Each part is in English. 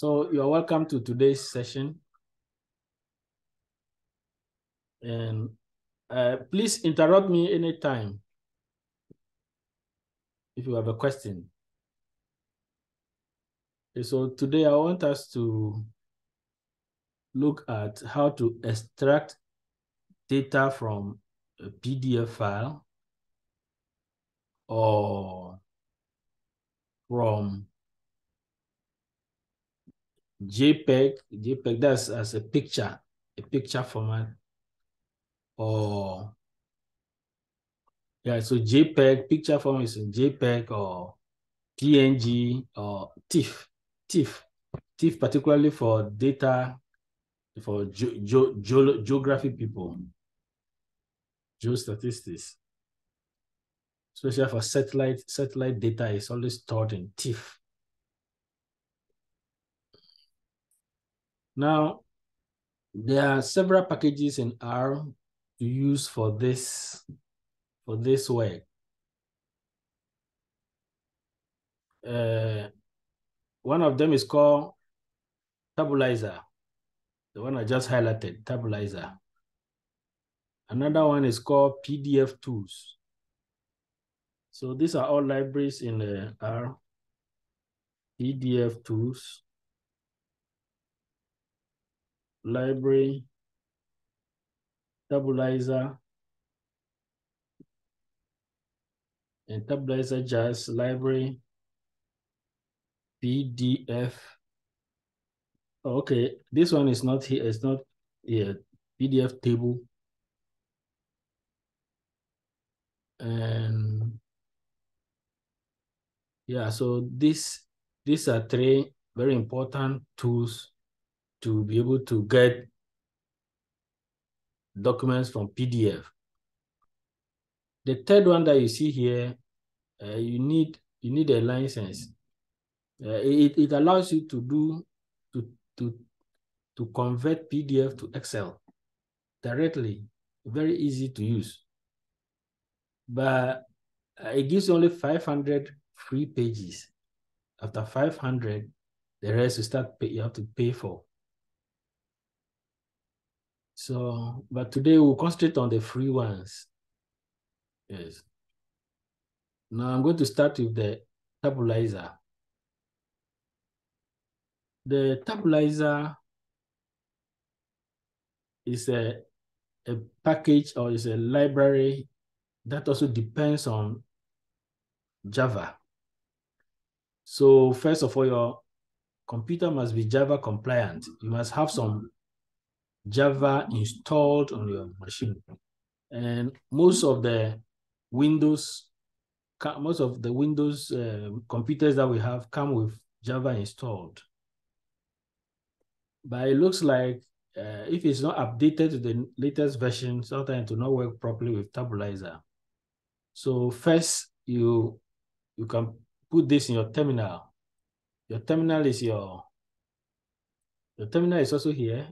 So you are welcome to today's session. And uh, please interrupt me anytime if you have a question. Okay, so today I want us to look at how to extract data from a PDF file or from JPEG, JPEG that's as a picture, a picture format, or yeah, so JPEG, picture format is JPEG or PNG or TIFF, TIFF, TIFF particularly for data for ge ge ge geography people, geostatistics, especially for satellite satellite data is always stored in TIFF. Now, there are several packages in R to use for this for this work. Uh, one of them is called Tabulizer, the one I just highlighted, Tabulizer. Another one is called PDF Tools. So these are all libraries in the R. PDF Tools, library, tabulizer, and tabulizer just library, PDF. Oh, okay, this one is not here, it's not here, PDF table. And yeah, so this these are three very important tools to be able to get documents from PDF. The third one that you see here, uh, you need you need a license. Uh, it, it allows you to do to to to convert PDF to Excel directly, very easy to use. But uh, it gives only 500 free pages. After 500, the rest you start pay, you have to pay for. So, but today we'll concentrate on the free ones. Yes. Now I'm going to start with the tabulizer. The tabulizer is a, a package or is a library that also depends on Java. So first of all, your computer must be Java compliant. You must have some Java installed on your machine. And most of the Windows, most of the Windows uh, computers that we have come with Java installed. But it looks like uh, if it's not updated to the latest version, sometimes it will not work properly with Tabulizer. So first, you you can put this in your terminal. Your terminal is your your terminal is also here.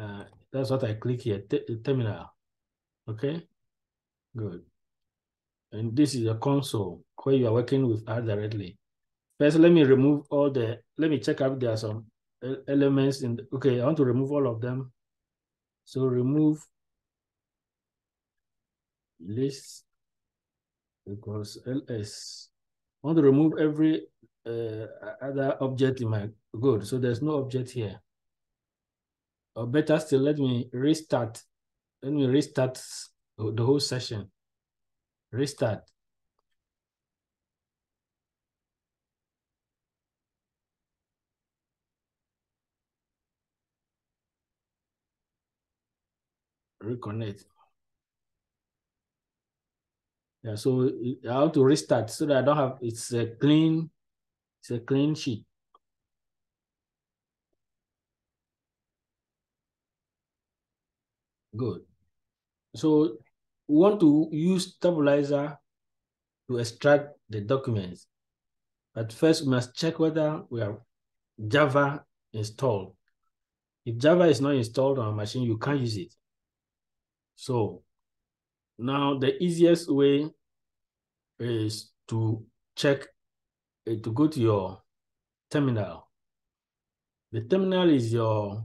Uh, that's what I click here, terminal. Okay, good. And this is a console where you are working with R directly. First, let me remove all the, let me check out there are some elements in, the, okay, I want to remove all of them. So remove list because ls. I want to remove every uh, other object in my good. So there's no object here. Or better still, let me restart. Let me restart the whole session. Restart. Reconnect. Yeah, so I have to restart so that I don't have, it's a clean, it's a clean sheet. Good. So we want to use Tabulizer to extract the documents. But first, we must check whether we have Java installed. If Java is not installed on a machine, you can't use it. So now the easiest way is to check, uh, to go to your terminal The terminal is your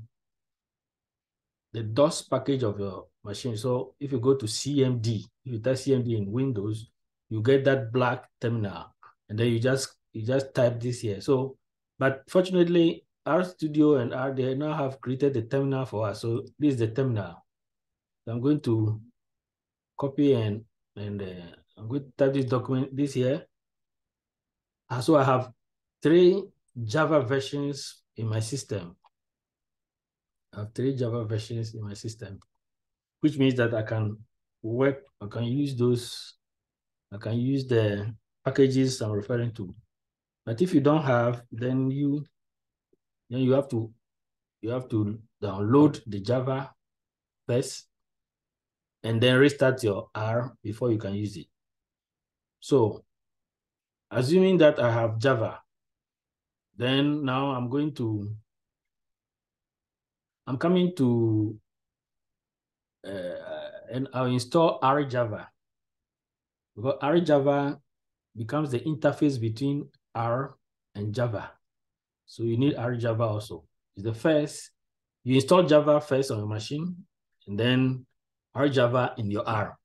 the DOS package of your machine. So if you go to CMD, if you type CMD in Windows, you get that black terminal, and then you just you just type this here. So, but fortunately, RStudio and R they now have created the terminal for us. So this is the terminal. I'm going to copy and and uh, I'm going to type this document this here. So I have three Java versions in my system. I have three Java versions in my system, which means that I can work, I can use those, I can use the packages I'm referring to. But if you don't have, then you then you have to you have to download the Java first and then restart your R before you can use it. So assuming that I have Java, then now I'm going to, I'm coming to, uh, and I'll install RJava. Because RJava becomes the interface between R and Java. So you need RJava also. It's the first, you install Java first on your machine, and then RJava in your R.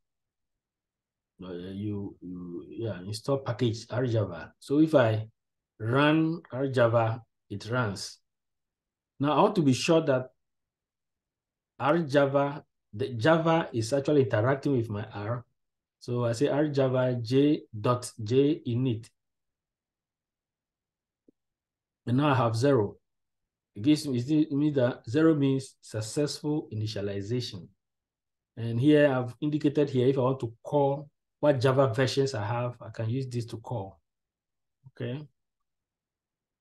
Uh, you, you yeah install package RJava. So if I run RJava, it runs. Now I want to be sure that RJava, the Java is actually interacting with my R. So I say R Java j dot j init. And now I have zero. It gives me, it means that zero means successful initialization. And here I've indicated here, if I want to call what Java versions I have, I can use this to call. Okay.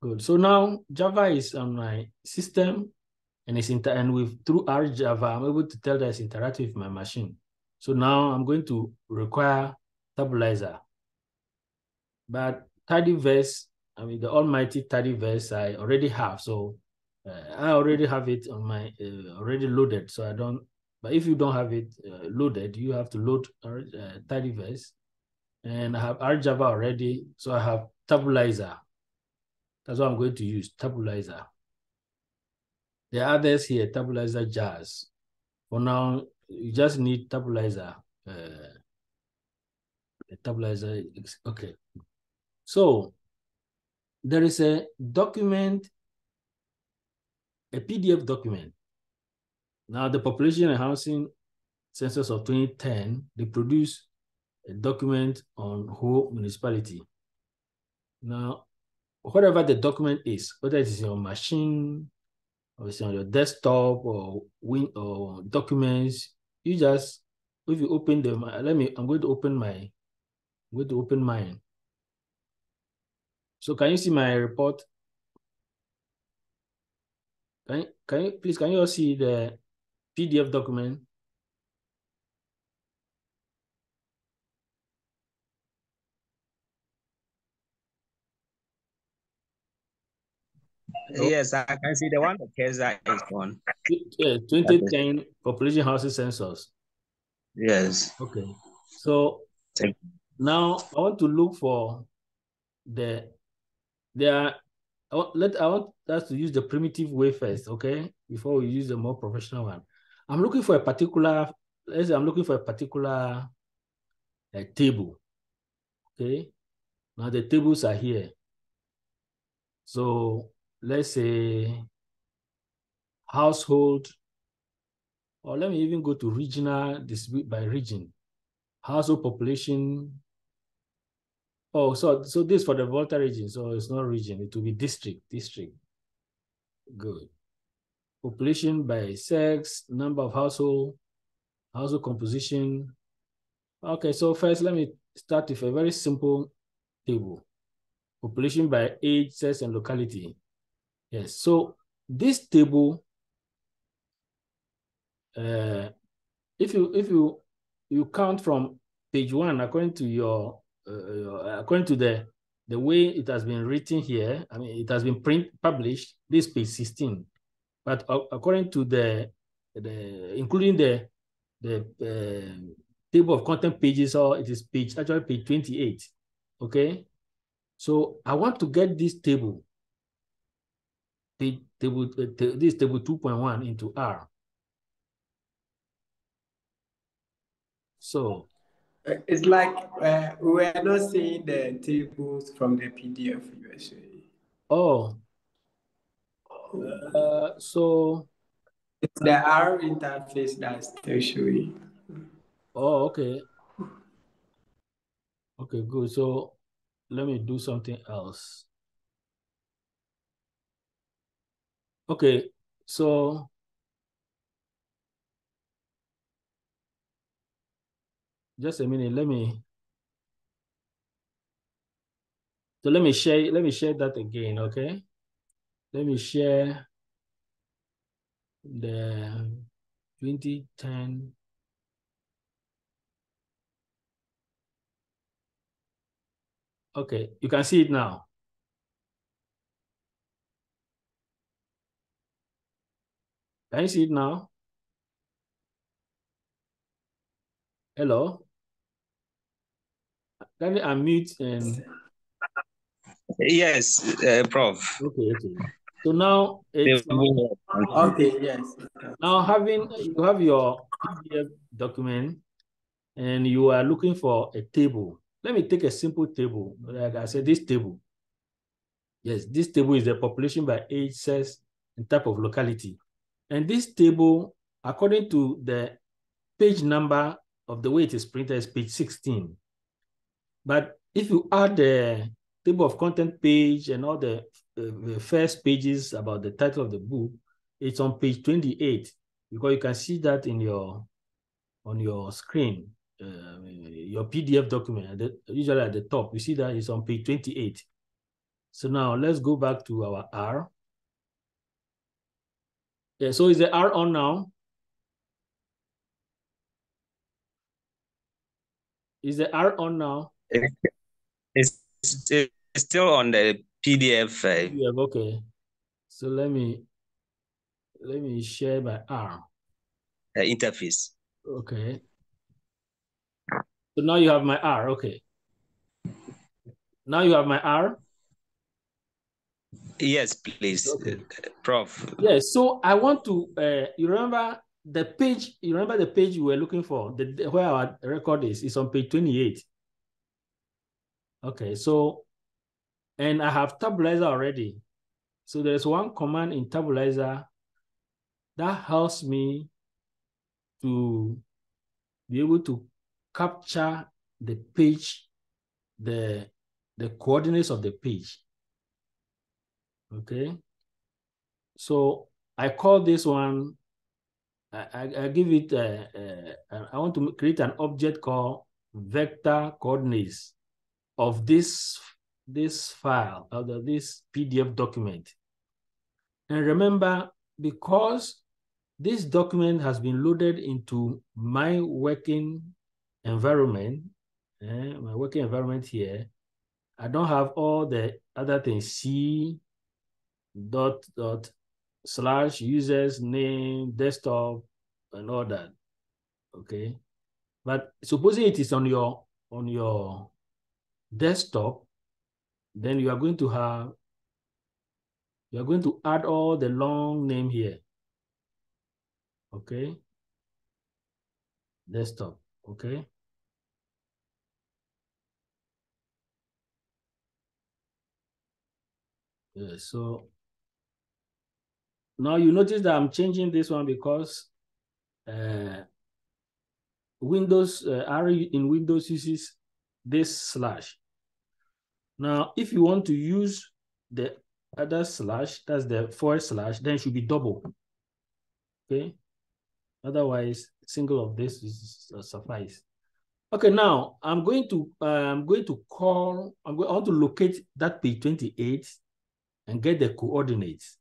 Good. So now Java is on my system and it's inter and with through RJava, I'm able to tell that it's interactive with my machine. So now I'm going to require Tabulizer. But tidyverse, I mean the almighty tidyverse I already have. So uh, I already have it on my uh, already loaded. So I don't but if you don't have it uh, loaded, you have to load uh, tidyverse. And I have RJava already, so I have Tabulizer. That's what I'm going to use, Tabulizer. The others here, Tabulizer jars. For now, you just need Tabulizer. Uh, Tabulizer, okay. So there is a document, a PDF document now, the population and housing census of 2010, they produce a document on whole municipality. Now, whatever the document is, whether it is your machine, or on your desktop, or win or documents, you just if you open them, let me. I'm going to open my. I'm going to open mine. So can you see my report? Can, can you please can you all see the PDF document. Yes, I can see the one that Keza is on. Yeah, 2010 population housing census. Yes. Okay. So now I want to look for the there I want, let I want us to use the primitive way first, okay? Before we use the more professional one. I'm looking for a particular, let's say I'm looking for a particular uh, table. Okay. Now the tables are here. So let's say household, or let me even go to regional distribute by region. Household population. Oh, so so this for the Volta region, so it's not region, it will be district, district. Good population by sex, number of household, household composition. Okay, so first let me start with a very simple table. Population by age, sex, and locality. Yes, so this table, uh, if you if you you count from page one according to your uh, according to the the way it has been written here, I mean it has been print published. This page sixteen. But according to the, the including the, the uh, table of content pages, or it is page, actually page 28, okay? So I want to get this table. Page table uh, this table 2.1 into R. So it's like uh, we are not seeing the tables from the PDF you are showing. Oh, uh, so it's the R interface that's still showing. Oh, okay. Okay, good. So let me do something else. Okay, so just a minute, let me so let me share let me share that again, okay? Let me share the 2010 Okay, you can see it now. Can you see it now? Hello? Can you unmute and... Yes, uh, Prof. Okay, okay. So now it's... Okay, yes. Now having, you have your PDF document and you are looking for a table. Let me take a simple table. Like I said, this table. Yes, this table is the population by age, sex, and type of locality. And this table, according to the page number of the way it is printed, is page 16. But if you add the table of content page and all the, uh, the first pages about the title of the book, it's on page 28 because you can see that in your on your screen, uh, your PDF document, usually at the top, you see that it's on page 28. So now let's go back to our R. Yeah, so is the R on now? Is the R on now? It's, it's still on the PDF. Uh, PDF, okay. So let me let me share my R. Uh, interface. Okay. So now you have my R, okay. Now you have my R. Yes, please, okay. uh, Prof. Yes, so I want to, uh, you remember the page, you remember the page you were looking for, the, the, where our record is, is on page 28. Okay, so, and I have tabulizer already. So there's one command in tabulizer that helps me to be able to capture the page, the, the coordinates of the page. Okay. So I call this one, I, I, give it, uh, uh, I want to create an object called vector coordinates of this, this file, of this PDF document. And remember, because this document has been loaded into my working environment, eh, my working environment here, I don't have all the other things, C dot dot slash users name, desktop, and all that. Okay. But supposing it is on your on your desktop, then you are going to have you are going to add all the long name here. Okay. Desktop. Okay. Yeah, so now you notice that I'm changing this one because uh, Windows, uh, in Windows uses this slash. Now, if you want to use the other slash, that's the forward slash, then it should be double. Okay. Otherwise, single of this is uh, suffice. Okay, now I'm going to uh, I'm going to call I'm going I want to locate that page 28 and get the coordinates.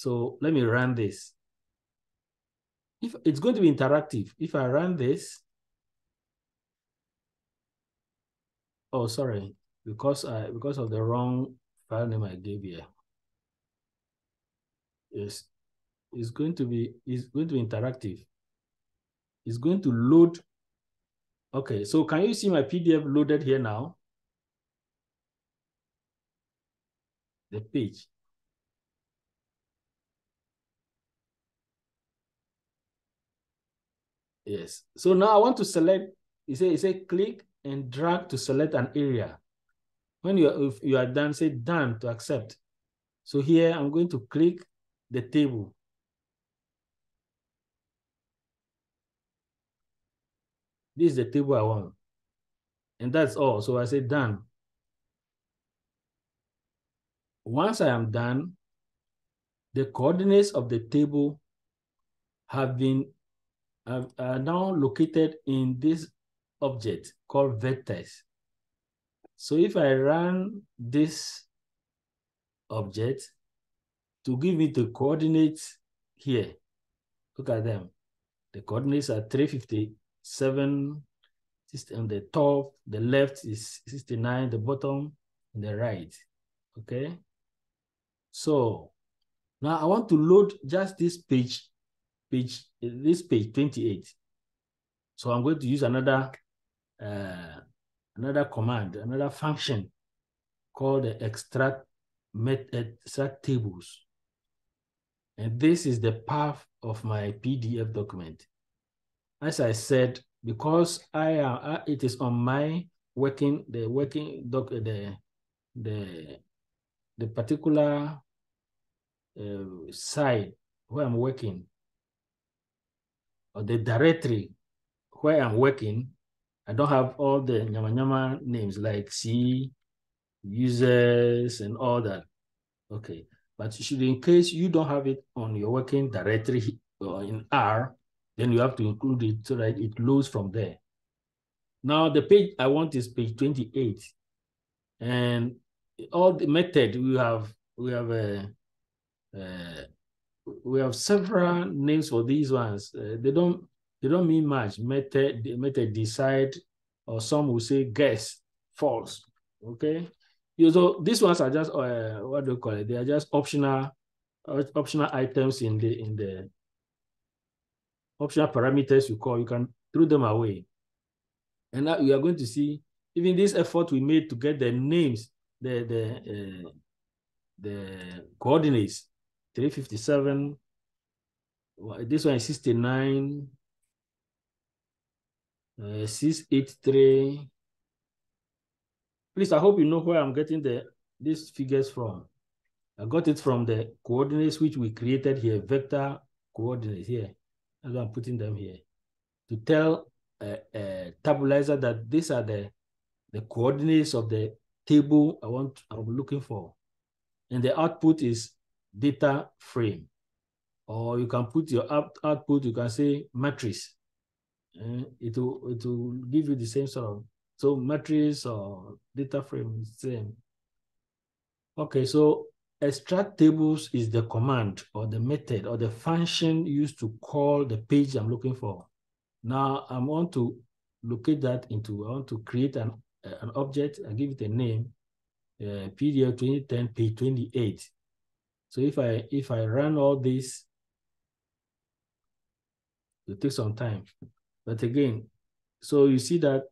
So let me run this. If it's going to be interactive, if I run this, oh sorry, because I because of the wrong file name I gave here. Yes, it's going to be it's going to be interactive. It's going to load. Okay, so can you see my PDF loaded here now? The page. Yes. So now I want to select, you say, you say click and drag to select an area. When you are, if you are done, say done to accept. So here I'm going to click the table. This is the table I want. And that's all. So I say done. Once I am done, the coordinates of the table have been are uh, now located in this object called vectors. So if I run this object to give me the coordinates here, look at them. The coordinates are 357 on the top, the left is 69, the bottom, and the right. Okay. So now I want to load just this page, page, this page 28. So I'm going to use another uh, another command, another function called the extract method extract tables. And this is the path of my PDF document. As I said, because I am, uh, it is on my working, the working doc, the, the, the particular uh, side where I'm working, or the directory where I'm working, I don't have all the nyama nyama names like C, users, and all that. Okay, but should in case you don't have it on your working directory or in R, then you have to include it so that it loads from there. Now the page I want is page 28. And all the method we have, we have a, uh, we have several names for these ones. Uh, they don't they don't mean much. Method method decide, or some will say guess, false. Okay. you So these ones are just uh, what do you call it? They are just optional optional items in the in the optional parameters you call, you can throw them away. And now we are going to see even this effort we made to get the names, the the uh, the coordinates, 357. This one is 69, uh, 683. Please, I hope you know where I'm getting the these figures from. I got it from the coordinates which we created here, vector coordinates here. That's why I'm putting them here to tell a, a tabulizer that these are the, the coordinates of the table I want, I'm looking for. And the output is data frame. Or you can put your out, output, you can say matrix. And it will, it will give you the same sort of, so matrix or data frame is same. Okay, so extract tables is the command or the method or the function used to call the page I'm looking for. Now I want to locate that into, I want to create an, an object and give it a name, uh, PDF 2010 page 28. So if I if I run all this, it takes some time. But again, so you see that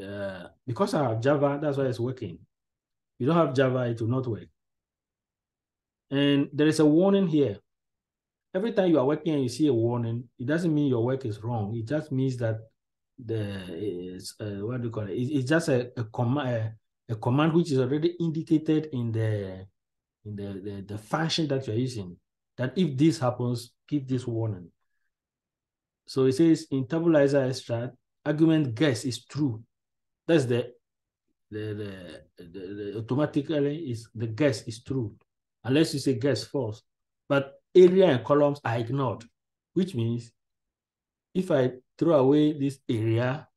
uh, because I have Java, that's why it's working. You don't have Java, it will not work. And there is a warning here. Every time you are working and you see a warning, it doesn't mean your work is wrong. It just means that the is uh, what do you call it? It's just a, a command a command which is already indicated in the in the, the, the function that you're using. That if this happens, give this warning. So it says in tabulizer extract, argument guess is true. That's the the, the, the, the automatically is the guess is true unless you say guess false. But area and columns are ignored, which means if I throw away this area,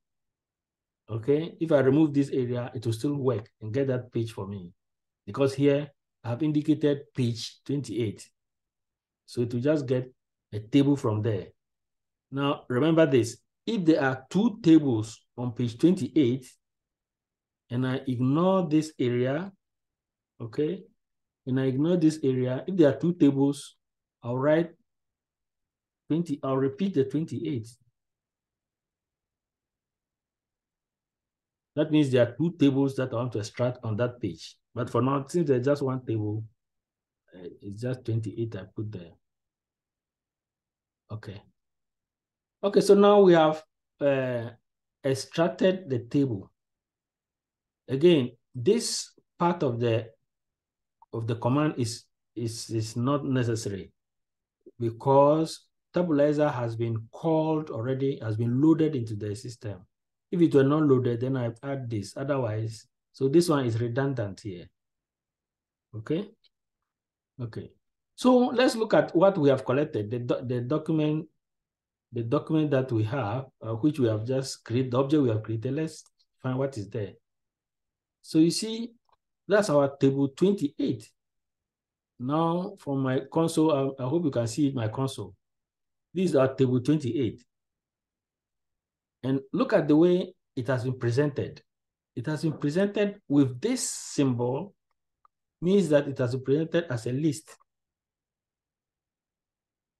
okay, if I remove this area, it will still work and get that page for me. Because here I have indicated page 28. So it will just get a table from there. Now, remember this, if there are two tables on page 28, and I ignore this area, okay, and I ignore this area, if there are two tables, I'll write 20, I'll repeat the 28. That means there are two tables that I want to extract on that page. But for now, since there's just one table, uh, it's just 28 I put there. Okay. Okay, so now we have uh, extracted the table. Again, this part of the of the command is is is not necessary because tabulizer has been called already, has been loaded into the system. If it were not loaded, then I add this. Otherwise, so this one is redundant here. Okay. Okay. So let's look at what we have collected, the, the document, the document that we have, uh, which we have just created, the object we have created. Let's find what is there. So you see, that's our table 28. Now from my console, I, I hope you can see my console. These are table 28. And look at the way it has been presented. It has been presented with this symbol, means that it has been presented as a list.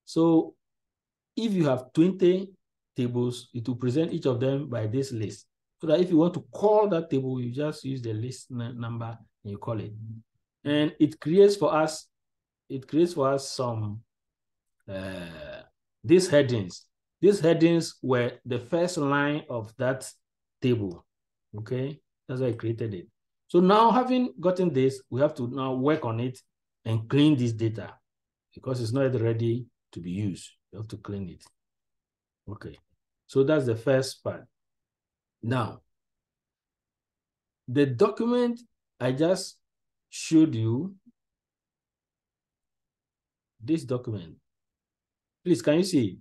So if you have 20 tables, it will present each of them by this list. So that if you want to call that table, you just use the list number and you call it. And it creates for us, it creates for us some uh, these headings. These headings were the first line of that table. Okay, that's why I created it. So now having gotten this, we have to now work on it and clean this data because it's not ready to be used. You have to clean it. Okay, so that's the first part. Now, the document I just showed you, this document, please, can you see?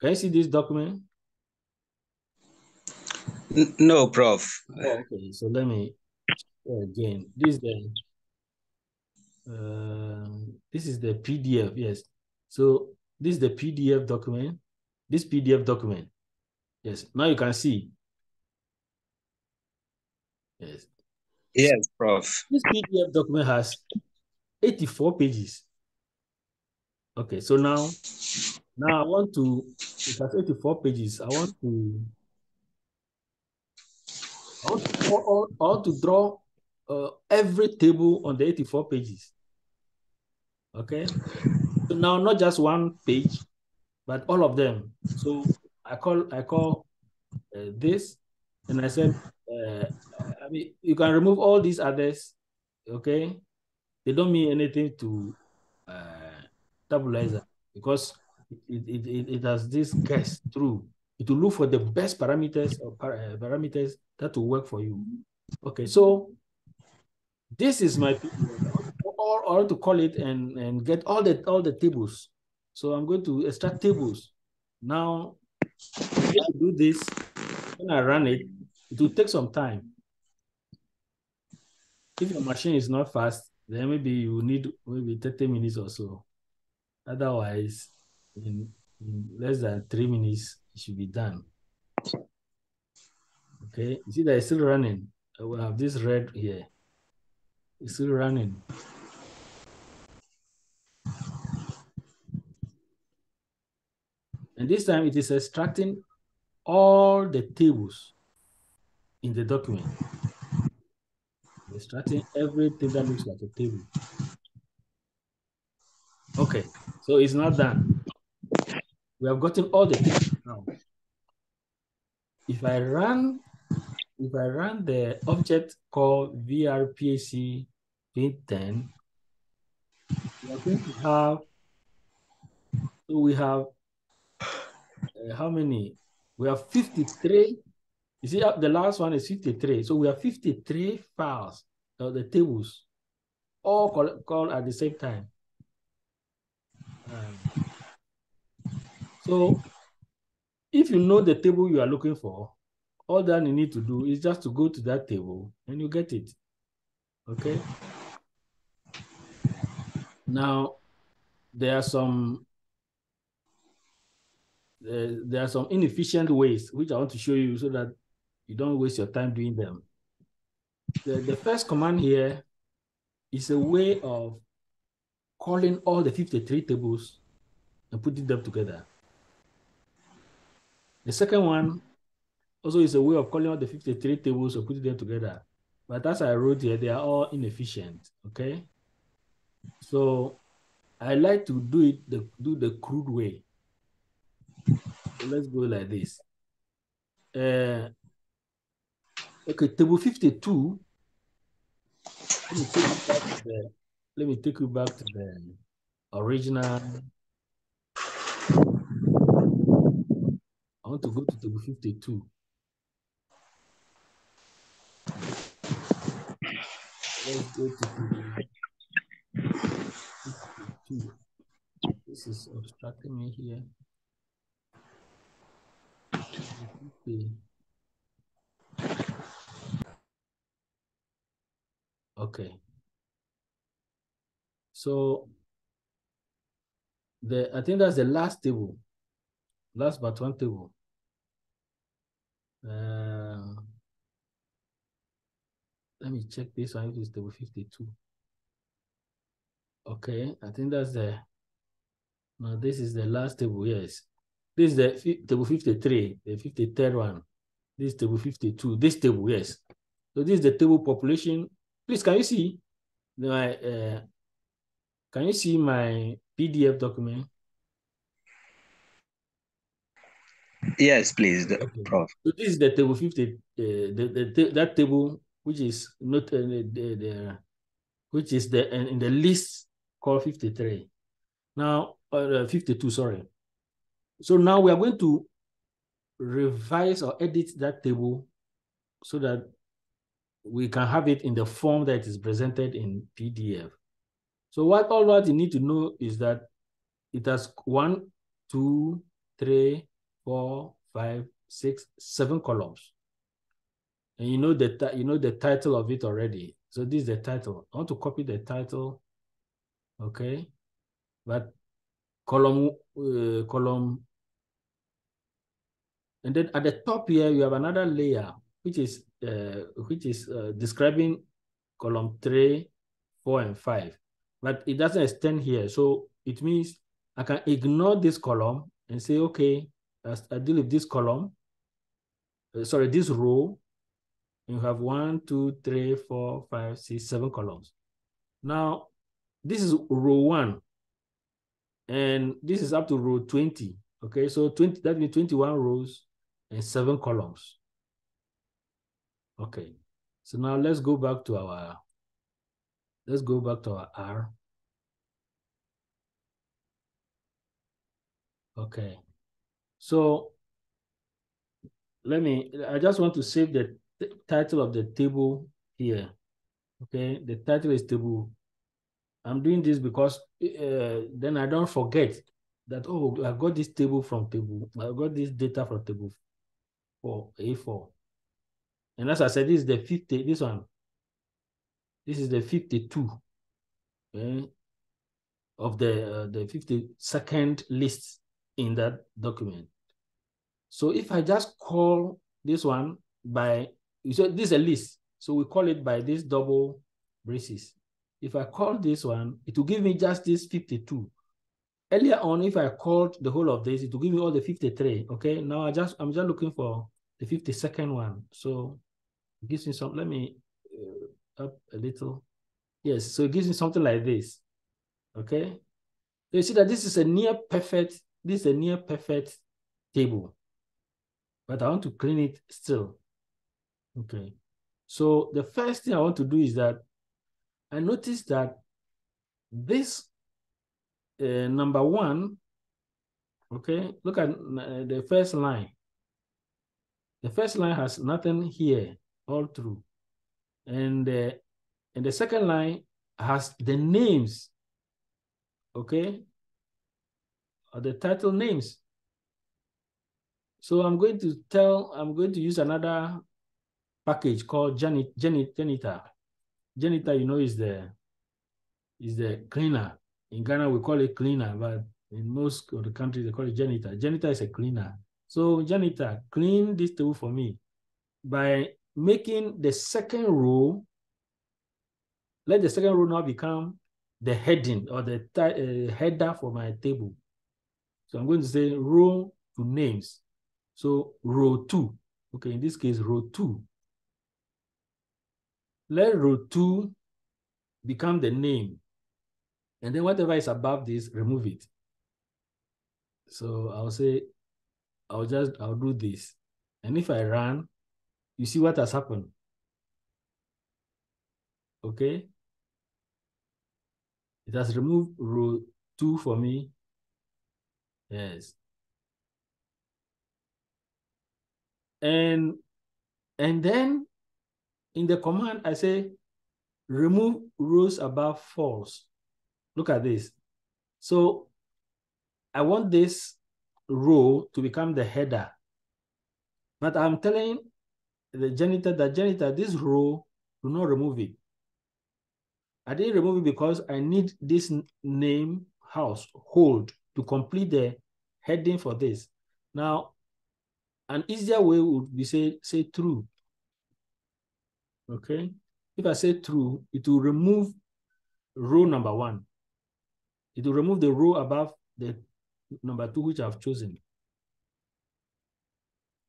Can you see this document? No, Prof. Oh, okay, so let me again. This is the uh, this is the PDF, yes. So this is the PDF document. This PDF document. Yes, now you can see. Yes. Yes, Prof. This PDF document has 84 pages. Okay, so now, now I want to, it has 84 pages. I want to, I want to, to draw uh, every table on the 84 pages. Okay. So now not just one page, but all of them. So I call I call uh, this, and I said, uh, I mean, you can remove all these others. Okay, they don't mean anything to uh, tabulizer because it, it, it, it has this guess through. It will look for the best parameters or par uh, parameters that will work for you. Okay, so this is my or, or to call it and, and get all the all the tables. So I'm going to extract tables. Now, to do this, when I run it, it will take some time. If your machine is not fast, then maybe you need maybe 30 minutes or so. Otherwise, in, in less than three minutes, it should be done. Okay, you see that it's still running. Uh, I will have this red here. It's still running. And this time it is extracting all the tables in the document. Extracting everything that looks like a table. Okay, so it's not done. We have gotten all the tables If I run, if I run the object called VRPAC 10, we are going to have, so we have uh, how many? We have 53. You see, uh, the last one is 53. So we have 53 files, uh, the tables, all called call at the same time. Um, so if you know the table you are looking for, all that you need to do is just to go to that table and you get it. Okay. Now, there are some there are some inefficient ways which I want to show you so that you don't waste your time doing them. The, the first command here is a way of calling all the 53 tables and putting them together. The second one also is a way of calling out the 53 tables or putting them together. But as I wrote here, they are all inefficient, okay? So I like to do it the do the crude way. So let's go like this. Uh, okay, table 52. Let me take you back to the, let me take you back to the original. Want to go to table 52. Let's go to table 52. This is obstructing me here. Okay. Okay. So the I think that's the last table, last but one table. Uh, let me check this one if it's table 52. Okay, I think that's the no, this is the last table, yes. This is the table 53, the 53rd one. This table 52. This table, yes. So this is the table population. Please, can you see my uh, can you see my PDF document? Yes, please, the- Okay. Prof. So this is the table 50, uh, the, the, that table which is not uh, the, the, the which is the in the list called 53. Now, uh, 52, sorry. So now we are going to revise or edit that table so that we can have it in the form that is presented in PDF. So what all what you need to know is that it has one, two, three, four, five, six, seven columns. And you know the you know the title of it already. So this is the title. I want to copy the title. Okay. But column uh, column and then at the top here you have another layer which is uh, which is uh, describing column three, four, and five. But it doesn't extend here. So it means I can ignore this column and say, okay, I deal with this column, uh, sorry, this row, you have one, two, three, four, five, six, seven columns. Now, this is row one, and this is up to row 20. Okay, so 20, that means 21 rows and seven columns. Okay, so now let's go back to our, let's go back to our R. Okay, so let me, I just want to save the title of the table here. Okay, the title is table. I'm doing this because uh, then I don't forget that, oh, I got this table from table, I got this data from table four, A4. And as I said, this is the 50, this one, this is the 52 okay, of the, uh, the 52nd list in that document. So if I just call this one by, so this is a list. So we call it by this double braces. If I call this one, it will give me just this 52. Earlier on, if I called the whole of this, it will give me all the 53. Okay, now I just, I'm just looking for the 52nd one. So it gives me some, let me uh, up a little. Yes, so it gives me something like this. Okay. So you see that this is a near perfect, this is a near perfect table. But I want to clean it still. Okay. So the first thing I want to do is that I noticed that this uh, number one, okay, look at uh, the first line. The first line has nothing here all through. And, uh, and the second line has the names, okay, the title names. So I'm going to tell, I'm going to use another package called Janit, Janit, Janita. Janita, you know, is the is the cleaner. In Ghana, we call it cleaner, but in most of the countries, they call it janitor. Janitor is a cleaner. So janitor, clean this table for me by making the second row, let the second row now become the heading or the uh, header for my table. So I'm going to say row to names. So row two, okay, in this case, row two. Let row two become the name. And then whatever is above this, remove it. So I'll say, I'll just, I'll do this. And if I run, you see what has happened. Okay. It has removed row two for me. Yes. And, and then in the command, I say, remove rows above false. Look at this. So I want this row to become the header. But I'm telling the janitor that janitor, this row, do not remove it. I didn't remove it because I need this name household to complete the heading for this. Now, an easier way would be say, say true. Okay. If I say true, it will remove row number one. It will remove the row above the number two, which I've chosen.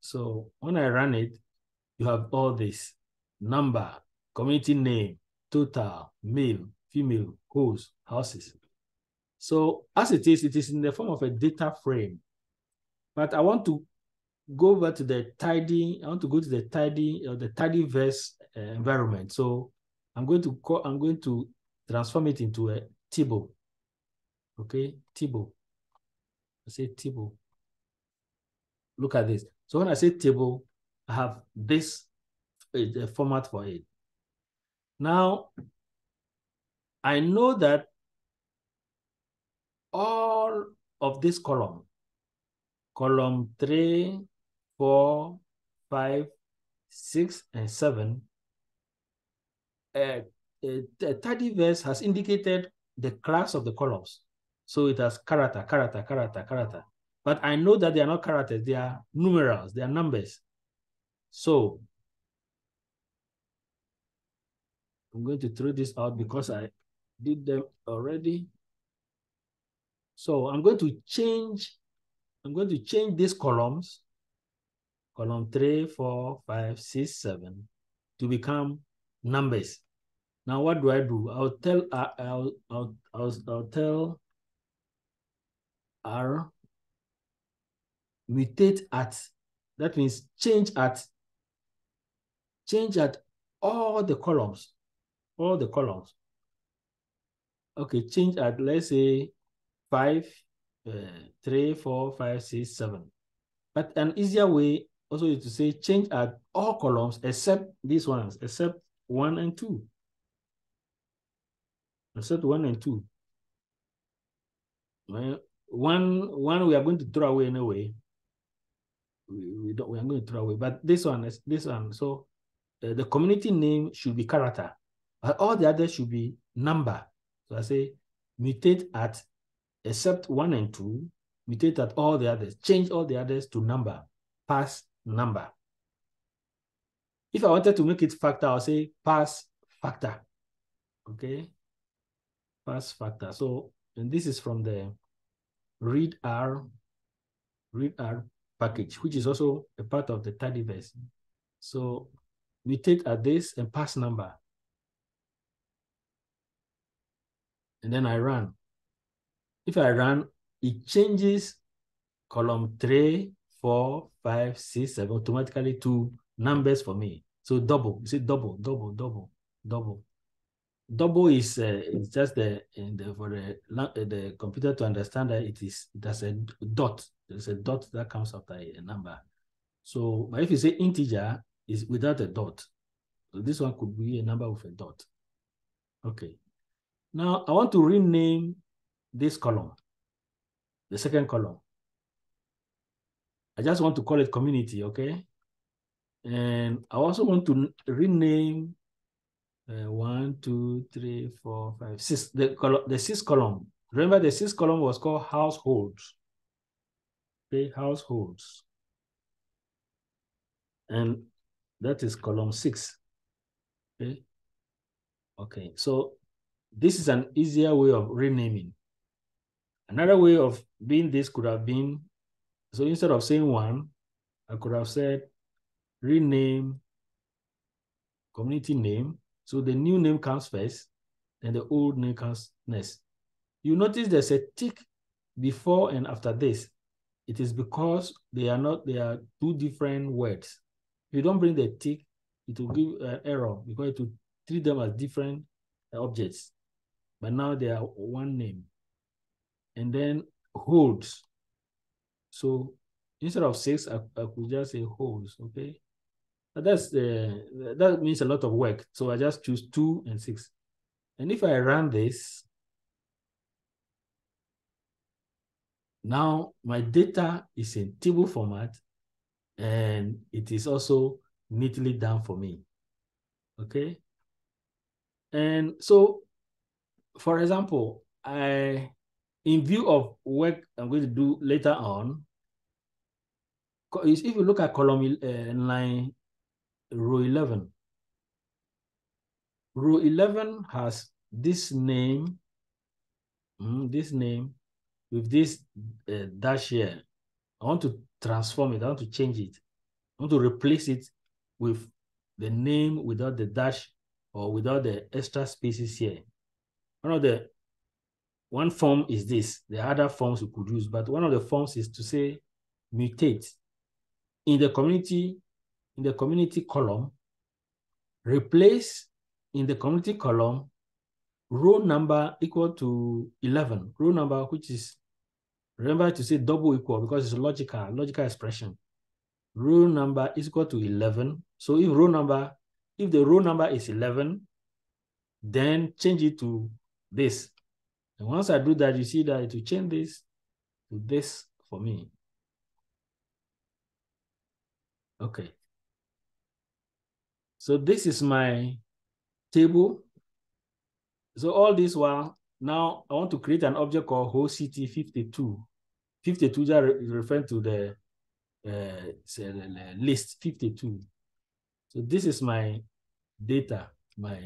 So when I run it, you have all this number, community name, total, male, female, host, houses. So as it is, it is in the form of a data frame. But I want to go over to the tidy, I want to go to the tidy or the tidyverse uh, environment. So I'm going to call, I'm going to transform it into a table. Okay, table. I say table. Look at this. So when I say table, I have this a format for it. Now, I know that all of this column, column three, four, five, six, and seven, uh, uh, the tidyverse has indicated the class of the columns. So it has character, character, character, character. But I know that they are not characters, they are numerals, they are numbers. So I'm going to throw this out because I did them already. So I'm going to change, I'm going to change these columns, column three, four, five, six, seven, to become numbers. Now, what do I do? I'll tell, I'll, I'll, I'll, I'll tell R mutate at, that means change at, change at all the columns, all the columns. Okay, change at, let's say, five, uh, three, four, five, six, seven. But an easier way also is to say change at all columns except these ones, except one and two. Except one and two. Well, one, one we are going to throw away anyway. We, we don't we are going to throw away, but this one is this one. So uh, the community name should be character, but all the others should be number. So I say mutate at except one and two, mutate at all the others, change all the others to number, parse number. If I wanted to make it factor, I'll say parse factor. Okay. Parse factor. So, and this is from the read R, read R package, which is also a part of the tidyverse. So mutate at this and parse number. And then I run. If I run, it changes column three, four, five, six, seven automatically to numbers for me. So double, you see double, double, double, double. Double is uh, is just the, the for the the computer to understand that it is there's a dot. There's a dot that comes after a number. So, but if you say integer, is without a dot. So this one could be a number with a dot. Okay. Now I want to rename this column, the second column. I just want to call it community, okay? And I also want to rename uh, one, two, three, four, five, six, the, column, the sixth column. Remember the sixth column was called households. Okay, households. And that is column six. Okay. Okay, so this is an easier way of renaming. Another way of doing this could have been, so instead of saying one, I could have said rename community name. So the new name comes first, and the old name comes next. You notice there's a tick before and after this. It is because they are not, they are two different words. If you don't bring the tick, it will give an error because it will treat them as different objects. But now they are one name. And then holds. So instead of six, I, I could just say holds, okay? But that's the, that means a lot of work. So I just choose two and six. And if I run this, now my data is in table format and it is also neatly done for me. Okay. And so, for example, I, in view of work I'm going to do later on, is if you look at column uh, line row 11, row 11 has this name, mm, this name with this uh, dash here. I want to transform it, I want to change it. I want to replace it with the name without the dash or without the extra spaces here. One of the one form is this, the other forms we could use, but one of the forms is to say mutate. In the community, in the community column, replace in the community column row number equal to 11, row number which is, remember to say double equal because it's a logical, logical expression. Row number is equal to 11. So if row number, if the row number is 11, then change it to this. And once I do that, you see that it will change this to this for me. Okay. So this is my table. So all this while, now I want to create an object called HostCT 52. 52 is referring to the uh, list 52. So this is my data, my,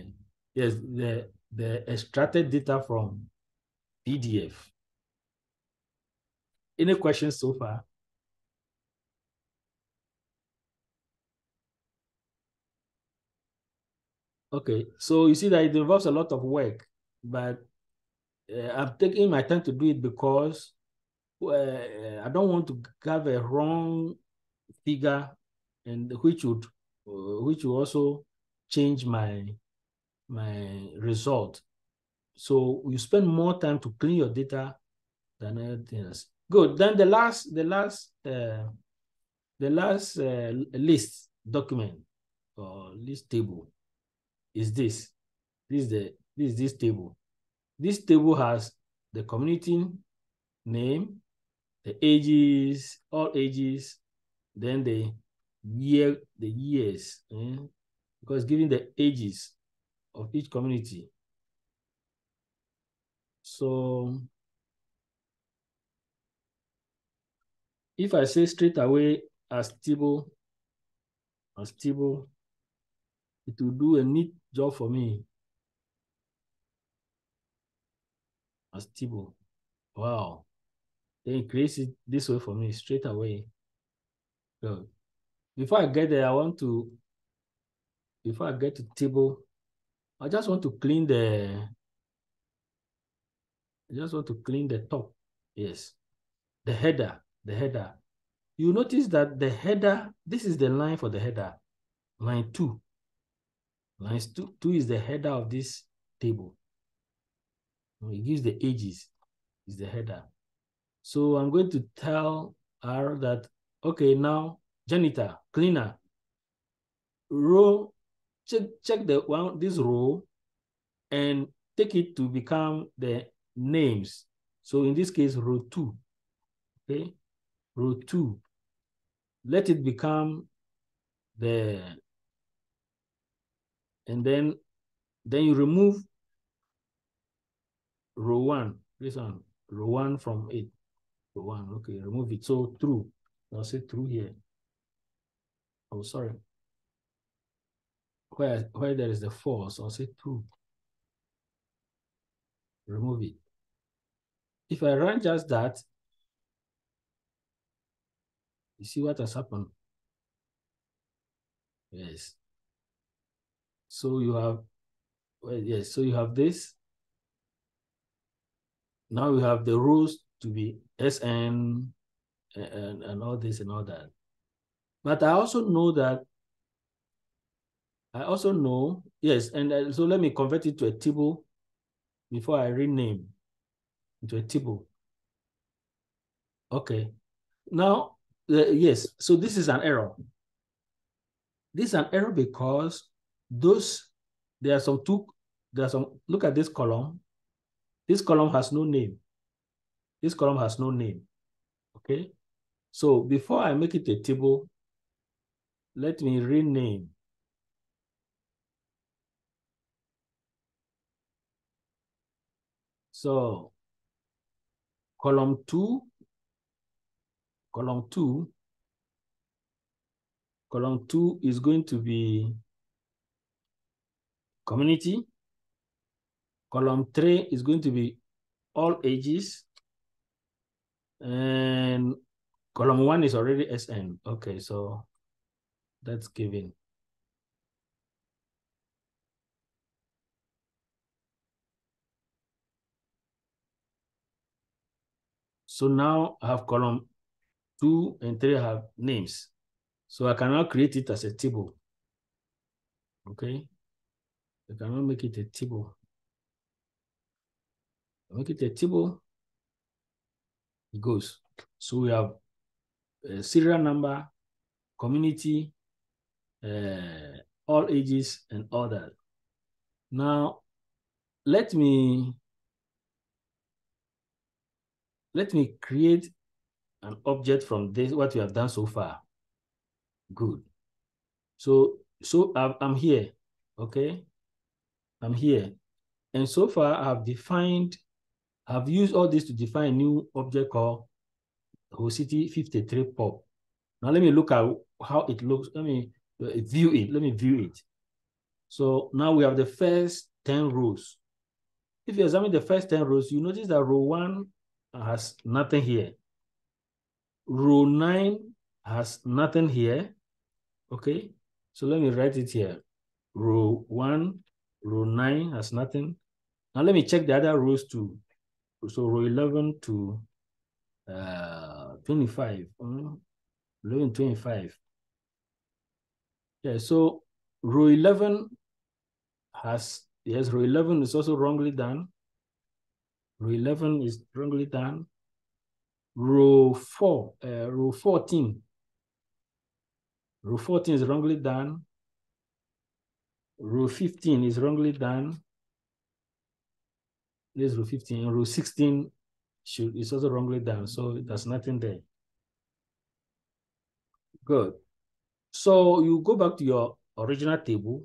yes, the, the extracted data from PDF. Any questions so far? Okay, so you see that it involves a lot of work, but uh, I'm taking my time to do it because uh, I don't want to have a wrong figure, and which would uh, which will also change my my result. So you spend more time to clean your data than anything else. Good. Then the last the last uh, the last uh, list document or list table is this. This is the this is this table. This table has the community name, the ages, all ages, then the year, the years, eh? because given the ages of each community. So if I say straight away as table, as table, it will do a neat job for me. As table. Wow. Then it creates it this way for me straight away. Good. Before I get there, I want to, before I get to table, I just want to clean the, I just want to clean the top. Yes. The header, the header. You notice that the header, this is the line for the header, line two. Line two, two is the header of this table. It gives the ages, is the header. So I'm going to tell her that, okay, now janitor, cleaner, row, check, check the one, this row and take it to become the names. So in this case, row two, okay? Row two, let it become the, and then, then you remove row one, this one, row one from it, row one, okay, remove it. So true, I'll say true here. Oh, sorry. Where, where there is the false, I'll say true. Remove it. If I run just that, you see what has happened? Yes. So you have, well, yes, so you have this. Now we have the rules to be SN eh, and, and all this and all that. But I also know that, I also know, yes, and so let me convert it to a table before I rename into a table. Okay. Now, uh, yes, so this is an error. This is an error because those, there are some two, there are some, look at this column. This column has no name. This column has no name, okay? So before I make it a table, let me rename. So column two, column two, column two is going to be community. Column three is going to be all ages. And column one is already SN. Okay, so that's given. So now I have column two and three have names. So I cannot create it as a table. Okay. I cannot make it a table. Make it a table. It goes. So we have a serial number, community, uh, all ages, and all that. Now, let me let me create an object from this, what we have done so far. Good. So, so I'm here, okay? I'm here. And so far I've defined, I've used all this to define a new object called City 53 pop. Now let me look at how it looks. Let me uh, view it. Let me view it. So now we have the first 10 rows. If you examine the first 10 rows, you notice that row one has nothing here. Row nine has nothing here. Okay, so let me write it here. Row one, row nine has nothing. Now let me check the other rows too. So row 11 to uh, 25, um, 11, 25. Yeah, so row 11 has, yes, row 11 is also wrongly done. Row 11 is wrongly done. Row 4, uh, row 14. Row 14 is wrongly done. Row 15 is wrongly done. This row 15. Row 16 should is also wrongly done, so there's nothing there. Good. So you go back to your original table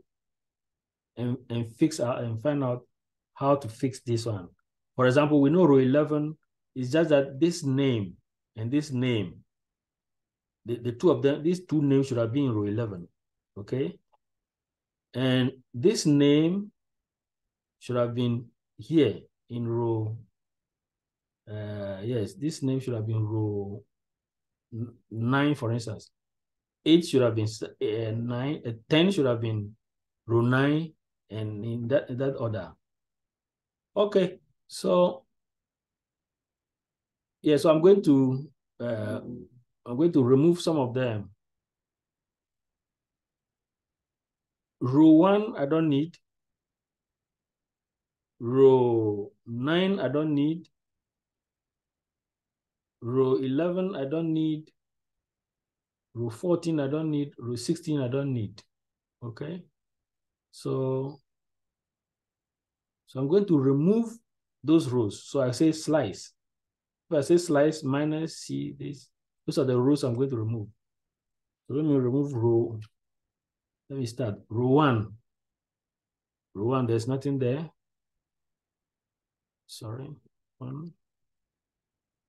and, and fix out and find out how to fix this one. For example, we know row 11 is just that this name and this name, the, the two of them, these two names should have been row 11, okay? And this name should have been here in row, uh, yes, this name should have been row nine, for instance. Eight should have been uh, nine, uh, 10 should have been row nine, and in that, in that order. Okay, so, yeah, so I'm going to, uh, I'm going to remove some of them. Row one, I don't need. Row nine, I don't need. Row 11, I don't need. Row 14, I don't need. Row 16, I don't need. Okay. So, so I'm going to remove those rows. So I say slice. If I say slice minus C, this, those are the rows I'm going to remove. So let me remove row. Let me start. Row one. Row one, there's nothing there. Sorry. One.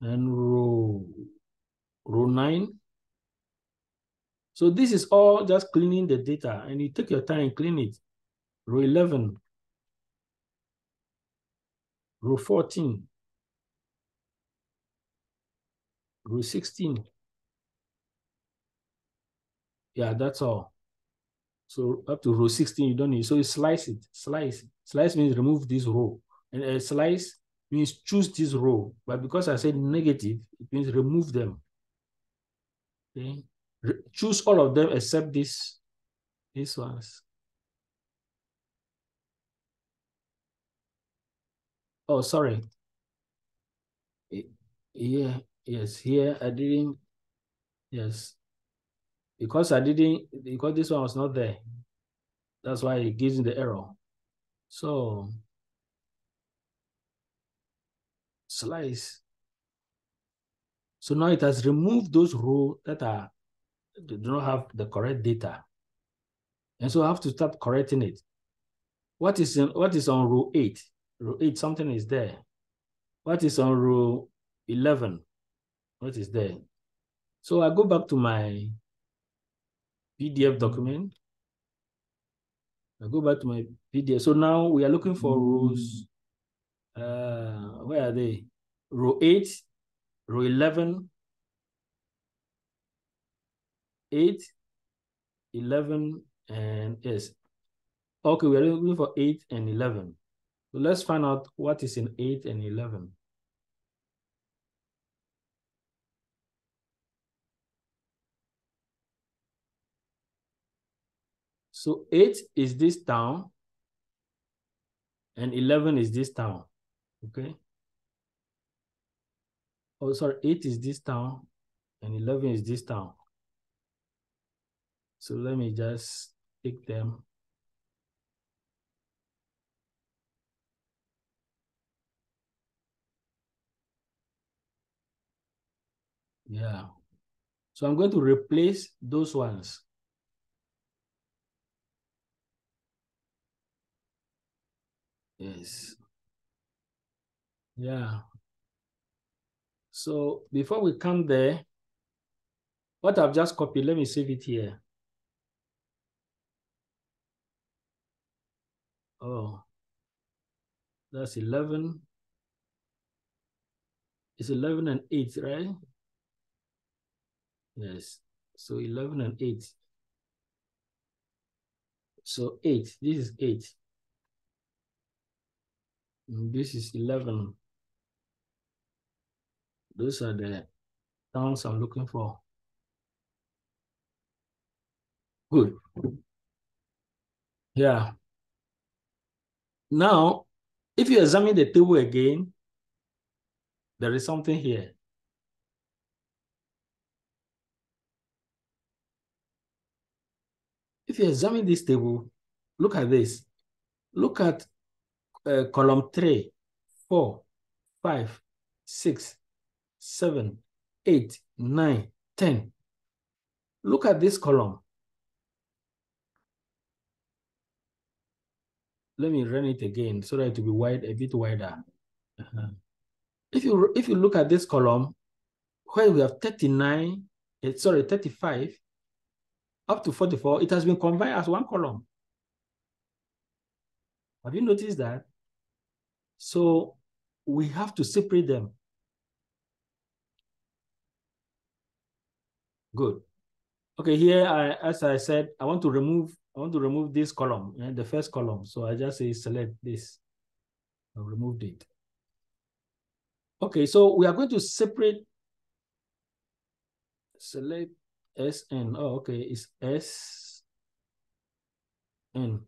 And row, row nine. So this is all just cleaning the data and you take your time and clean it. Row 11, row 14, row 16. Yeah, that's all. So up to row 16, you don't need. So you slice it, slice. Slice means remove this row. And a slice means choose this row. But because I said negative, it means remove them. Okay. Re choose all of them except this, these ones. Oh, sorry. Yeah, yes, here I didn't, yes. Because I didn't, because this one was not there. That's why it gives me the error. So, slice. So now it has removed those rows that are do not have the correct data. And so I have to start correcting it. What is in, what is on row eight? Row eight, something is there. What is on row 11? What is there? So I go back to my PDF document. I go back to my PDF. So now we are looking for rows. Uh, where are they? Row 8, row 11, 8, 11, and yes. Okay, we are looking for 8 and 11. So let's find out what is in 8 and 11. So 8 is this town, and 11 is this town, okay? Oh, sorry, 8 is this town, and 11 is this town. So let me just take them. Yeah. So I'm going to replace those ones. Yes. Yeah. So before we come there, what I've just copied, let me save it here. Oh, that's 11. It's 11 and 8, right? Yes. So 11 and 8. So 8. This is 8. And this is 11. Those are the towns I'm looking for. Good. Yeah. Now, if you examine the table again, there is something here. If you examine this table, look at this. Look at uh, column three, four, five, six, seven, eight, nine, ten. Look at this column. Let me run it again so that it will be wide, a bit wider. Uh -huh. If you if you look at this column, where we have 39, uh, sorry, 35, up to 44, it has been combined as one column. Have you noticed that? So we have to separate them. Good. Okay, here, I, as I said, I want to remove, I want to remove this column, and the first column. So I just say select this. I removed it. Okay, so we are going to separate, select SN. Oh, okay, it's S N.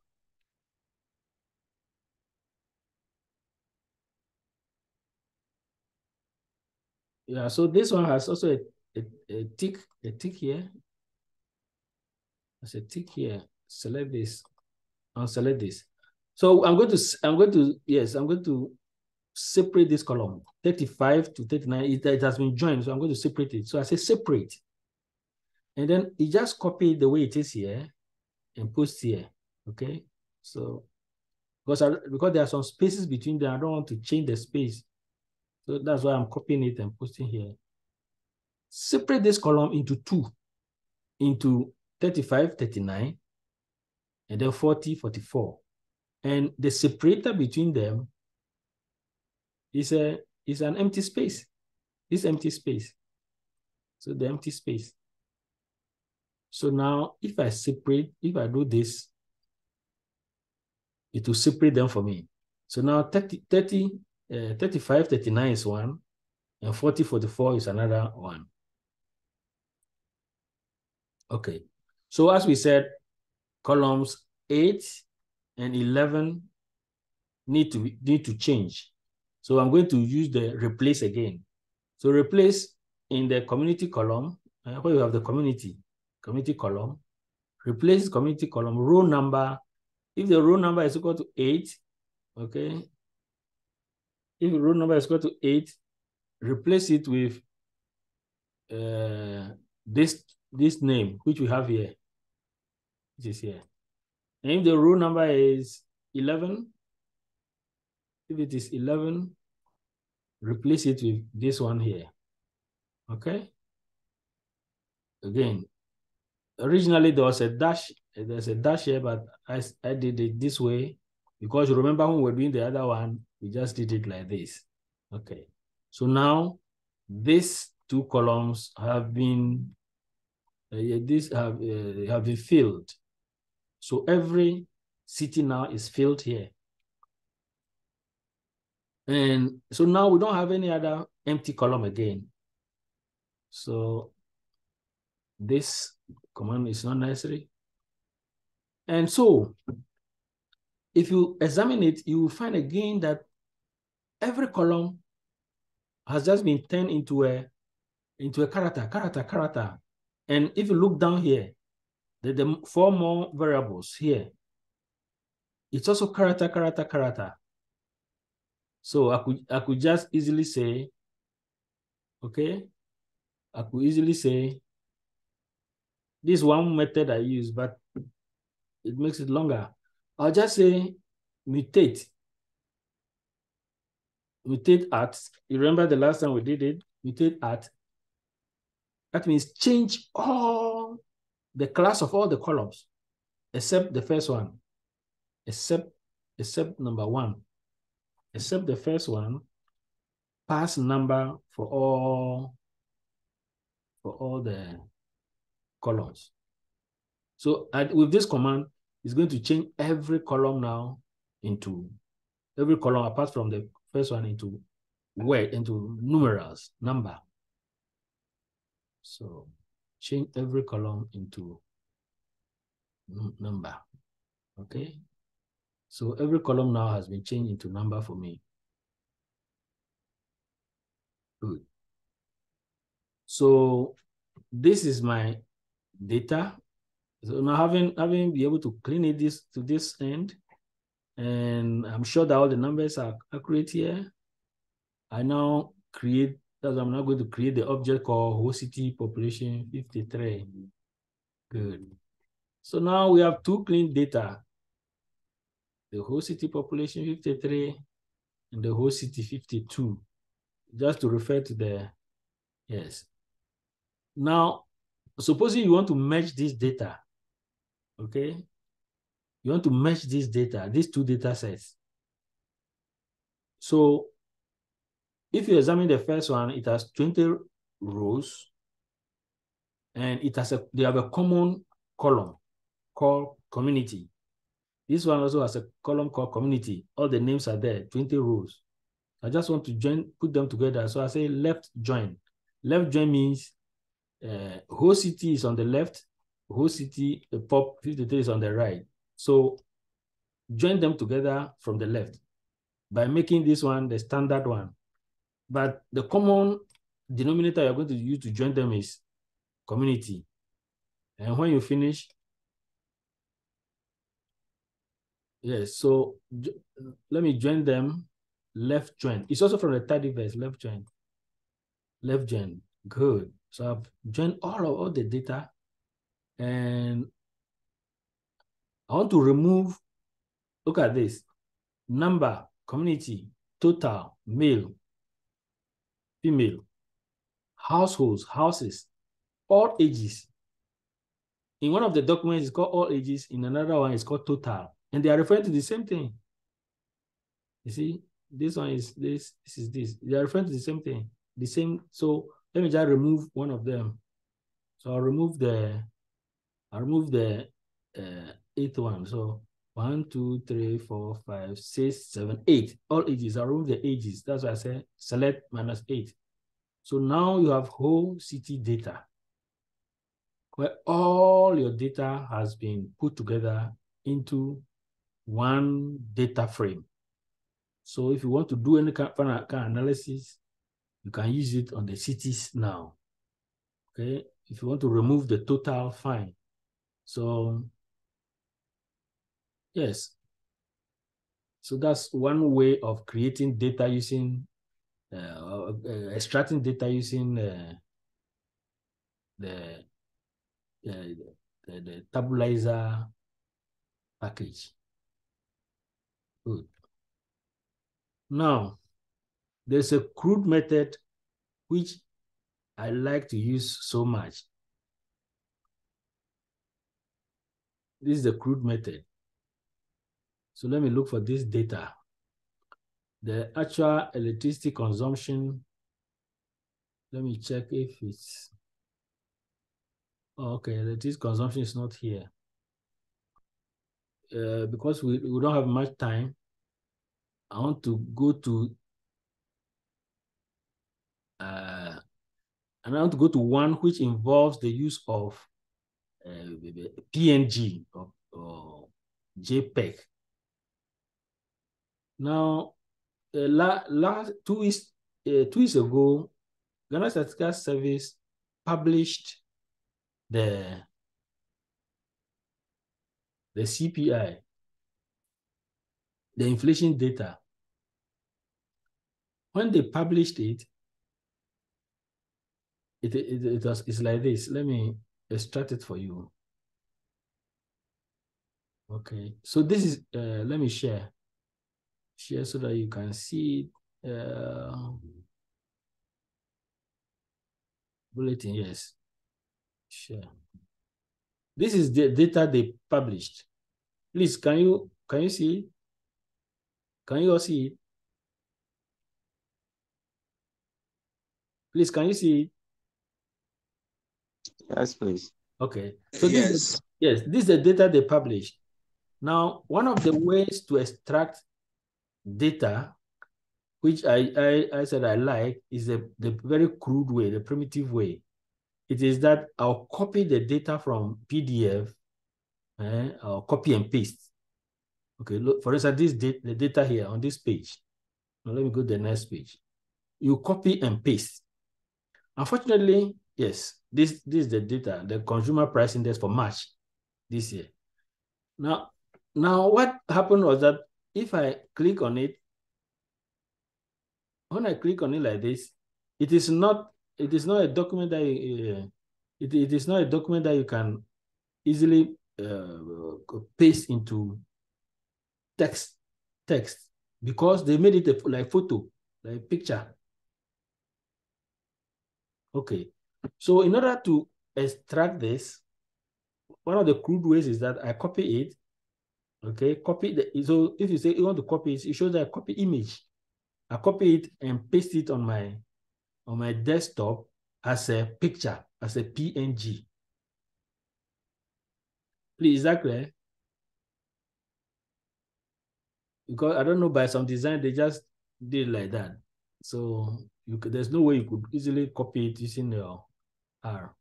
Yeah, so this one has also a, a, a tick, a tick here. There's a tick here. Select this and select this. So I'm going to, I'm going to, yes, I'm going to separate this column, 35 to 39. It, it has been joined, so I'm going to separate it. So I say separate. And then you just copy the way it is here and post here, okay? So, because, I, because there are some spaces between them, I don't want to change the space. So that's why I'm copying it and posting here. Separate this column into two, into 35, 39, and then 40, 44. And the separator between them is, a, is an empty space, this empty space. So the empty space. So now if I separate, if I do this, it will separate them for me. So now 30, 30 uh, 35, 39 is one, and 40, 44 is another one. Okay, so as we said, columns 8 and 11 need to need to change. So I'm going to use the replace again. So replace in the community column, uh, where you have the community, community column, replace community column, row number. If the row number is equal to eight, okay, if row number is equal to eight, replace it with uh, this, this name, which we have here, which is here. And if the row number is 11, if it is 11, replace it with this one here. Okay. Again, originally there was a dash, there's a dash here, but I, I did it this way because you remember when we were doing the other one, we just did it like this. Okay. So now these two columns have been, uh, these have, uh, have been filled. So every city now is filled here. And so now we don't have any other empty column again. So this command is not necessary. And so if you examine it, you will find again that every column has just been turned into a into a character, character, character. And if you look down here, the, the four more variables here, it's also character, character, character. So I could I could just easily say, okay, I could easily say this one method I use, but it makes it longer. I'll just say mutate. Mutate at. You remember the last time we did it? Mutate at. That means change all the class of all the columns except the first one, except except number one except the first one, parse number for all for all the columns. So with this command, it's going to change every column now into every column apart from the first one into word into numerals number. So change every column into number. Okay. So every column now has been changed into number for me. Good. So this is my data. So now having having be able to clean it this to this end, and I'm sure that all the numbers are accurate here. I now create, that's I'm now going to create the object called whole city population 53. Good. So now we have two clean data the whole city population 53 and the whole city 52, just to refer to the, yes. Now, supposing you want to merge this data, okay? You want to merge this data, these two data sets. So if you examine the first one, it has 20 rows and it has a, they have a common column called community. This one also has a column called community. All the names are there, 20 rows. I just want to join, put them together. So I say left join. Left join means uh, city is on the left, whole city uh, pop 53 is on the right. So join them together from the left by making this one the standard one. But the common denominator you're going to use to join them is community. And when you finish, Yes, so let me join them. Left join. It's also from the tidyverse, left join. Left join. Good. So I've joined all of all the data and I want to remove, look at this, number, community, total, male, female, households, houses, all ages. In one of the documents, it's called all ages. In another one, it's called total. And they are referring to the same thing. You see, this one is this, this is this. They are referring to the same thing. The same. So let me just remove one of them. So I'll remove the, I'll remove the uh, eighth one. So One, two, three, four, five, six, seven, eight. All ages. I remove the ages. That's why I say select minus eight. So now you have whole city data where all your data has been put together into one data frame. So if you want to do any kind of analysis, you can use it on the cities now. Okay. If you want to remove the total, fine. So yes. So that's one way of creating data using, uh, uh, extracting data using uh, the, the, the, the tabulizer package. Good. Now, there's a crude method which I like to use so much. This is the crude method. So let me look for this data. The actual electricity consumption, let me check if it's, oh, okay, electricity consumption is not here. Uh, because we, we don't have much time, I want to go to uh, and I want to go to one which involves the use of uh, PNG or, or JPEG. Now, uh, la, last two weeks, uh, two weeks ago, Ghana Statistical Service published the the CPI, the inflation data. When they published it, it, it, it was it's like this. Let me extract it for you. Okay, so this is uh, let me share share so that you can see. Uh, bulletin, yes. Share. This is the data they published. Please, can you can you see? Can you all see? Please, can you see? Yes, please. Okay. So yes. This is, yes, this is the data they published. Now, one of the ways to extract data, which I, I, I said I like, is the, the very crude way, the primitive way. It is that I'll copy the data from PDF, eh, I'll copy and paste. Okay, look, for instance, this data, the data here on this page. Now let me go to the next page. You copy and paste. Unfortunately, yes, this, this is the data, the consumer price index for March this year. Now, now what happened was that if I click on it, when I click on it like this, it is not it is not a document that you, uh, it, it is not a document that you can easily uh, paste into text text because they made it a, like photo like picture okay so in order to extract this one of the crude ways is that i copy it okay? Copy the so if you say you want to copy it it shows that I copy image. I copy it and paste it on my on my desktop as a picture as a png please is that clear? Because i don't know by some design they just did like that. So you could, there's no way you could easily copy it using your r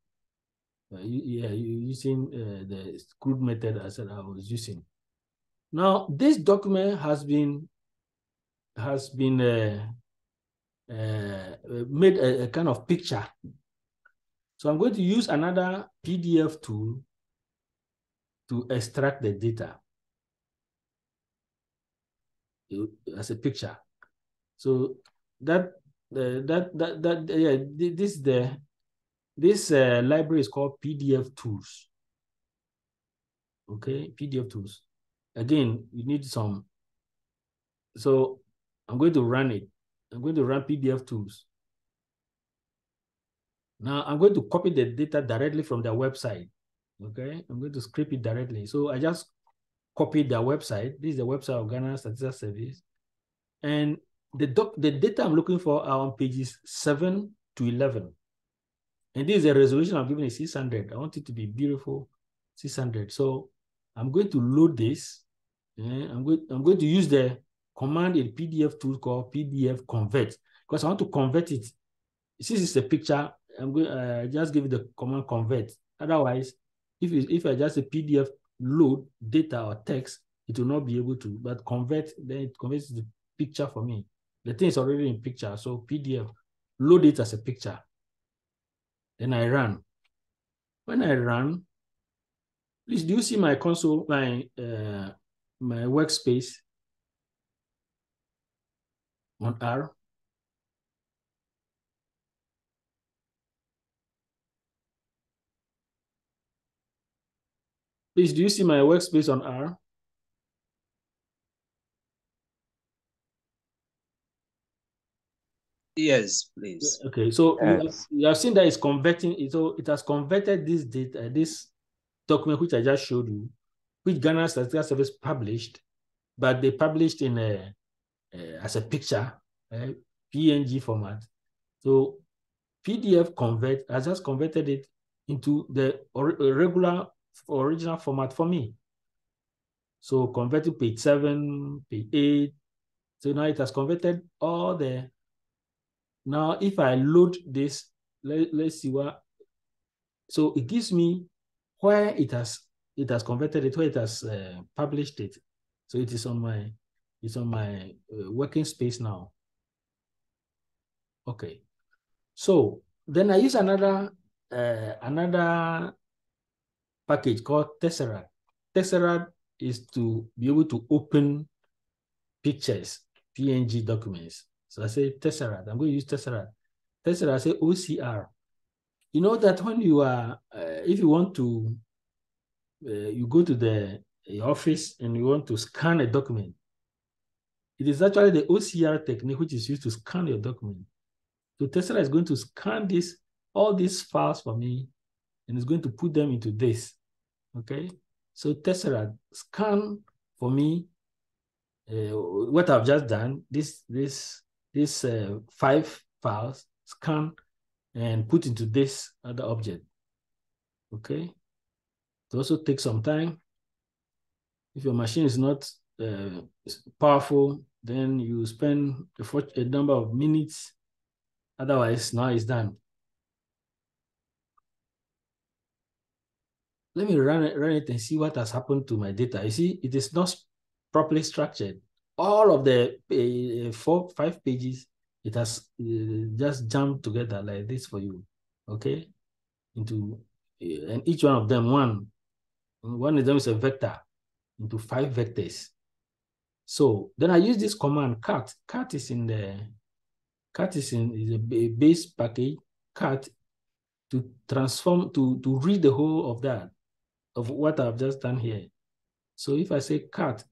uh, yeah using uh, the crude method as i was using now, this document has been has been uh, uh, made a, a, kind of picture. So I'm going to use another PDF tool to extract the data as a picture. So that uh, that that that yeah this is the this uh, library is called PDF tools. Okay, PDF tools again, you need some. So I'm going to run it. I'm going to run PDF tools. Now I'm going to copy the data directly from their website. Okay, I'm going to scrape it directly. So I just copied their website. This is the website of Ghana Statistical Service. And the doc the data I'm looking for are on pages 7 to 11. And this is a resolution I'm giving is 600. I want it to be beautiful, 600. So I'm going to load this eh, I'm going, I'm going to use the command in PDF tool called PDF convert because I want to convert it. Since it's a picture, I'm going uh, just give it the command convert. Otherwise, if it, if I just a PDF load data or text, it will not be able to. But convert, then it converts the picture for me. The thing is already in picture, so PDF load it as a picture. Then I run. When I run, please do you see my console, my uh, my workspace on R? Please, do you see my workspace on R? Yes, please. Okay, so you, have, Yes. you have seen that it's converting it. So it has converted this data, this document which I just showed you, which Ghana Statistical Service published, but they published in a, a- as a picture, a PNG format. So PDF convert has just converted it into the ori- regular original format for me. So converting page seven, page eight. So now it has converted all the. Now, if I load this, let, let's see what. So it gives me where it has it has converted it, where it has uh, published it. So it is on my it's on my uh, working space now. Okay. So then I use another uh, another package called Tesseract. Tesseract is to be able to open pictures, PNG documents. So I say Tesseract. I'm going to use Tesseract. Tesseract, I say OCR. You know that when you are, uh, if you want to, uh, you go to the office and you want to scan a document, it is actually the OCR technique which is used to scan your document. So Tesseract is going to scan this, all these files for me, and it's going to put them into this. Okay. So Tesseract scan for me uh, what I've just done, this this this uh, five files scan and put into this other object. Okay. It also takes some time. If your machine is not uh, powerful, then you spend a, a number of minutes. Otherwise, now it's done. Let me run it, run it and see what has happened to my data. You see, it is not properly structured. All of the uh, four, five pages, it has uh, just jumped together like this for you, okay? Into, uh, and each one of them, one, one of them is a vector into five vectors. So then I use this command cat. Cat is in the, cat is in is a base package, cat, to transform, to, to read the whole of that, of what I've just done here. So if I say cat,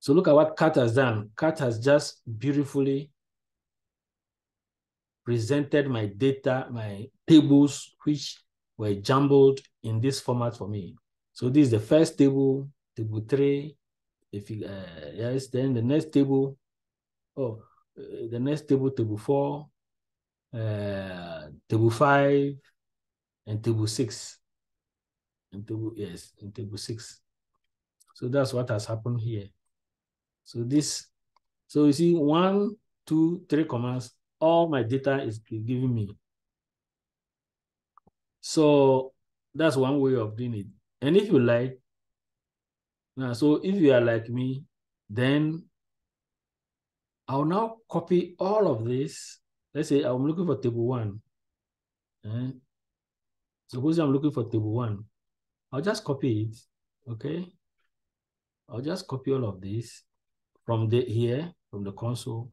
so look at what cat has done. Cat has just beautifully presented my data, my tables, which were jumbled in this format for me. So this is the first table, table three, if you, uh, yes, then the next table, oh, uh, the next table, table four, uh, table five, and table six. And table, yes, and table six. So that's what has happened here. So this, so you see one, two, three commands, all my data is giving me. So that's one way of doing it. And if you like, now, so if you are like me, then I'll now copy all of this. Let's say I'm looking for table one. Eh? Suppose I'm looking for table one. I'll just copy it, okay? I'll just copy all of this from the here, from the console,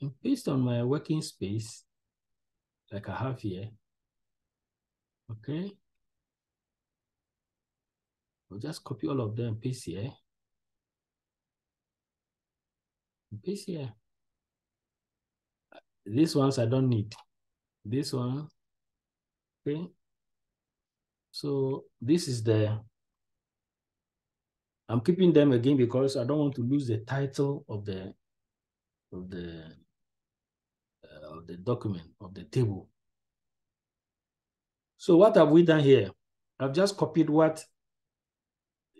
and paste on my working space, like I have here. Okay. I'll just copy all of them, paste here. Paste here. These ones I don't need. This one, okay. So this is the, I'm keeping them again because I don't want to lose the title of the, of the, uh, of the document, of the table. So what have we done here? I've just copied what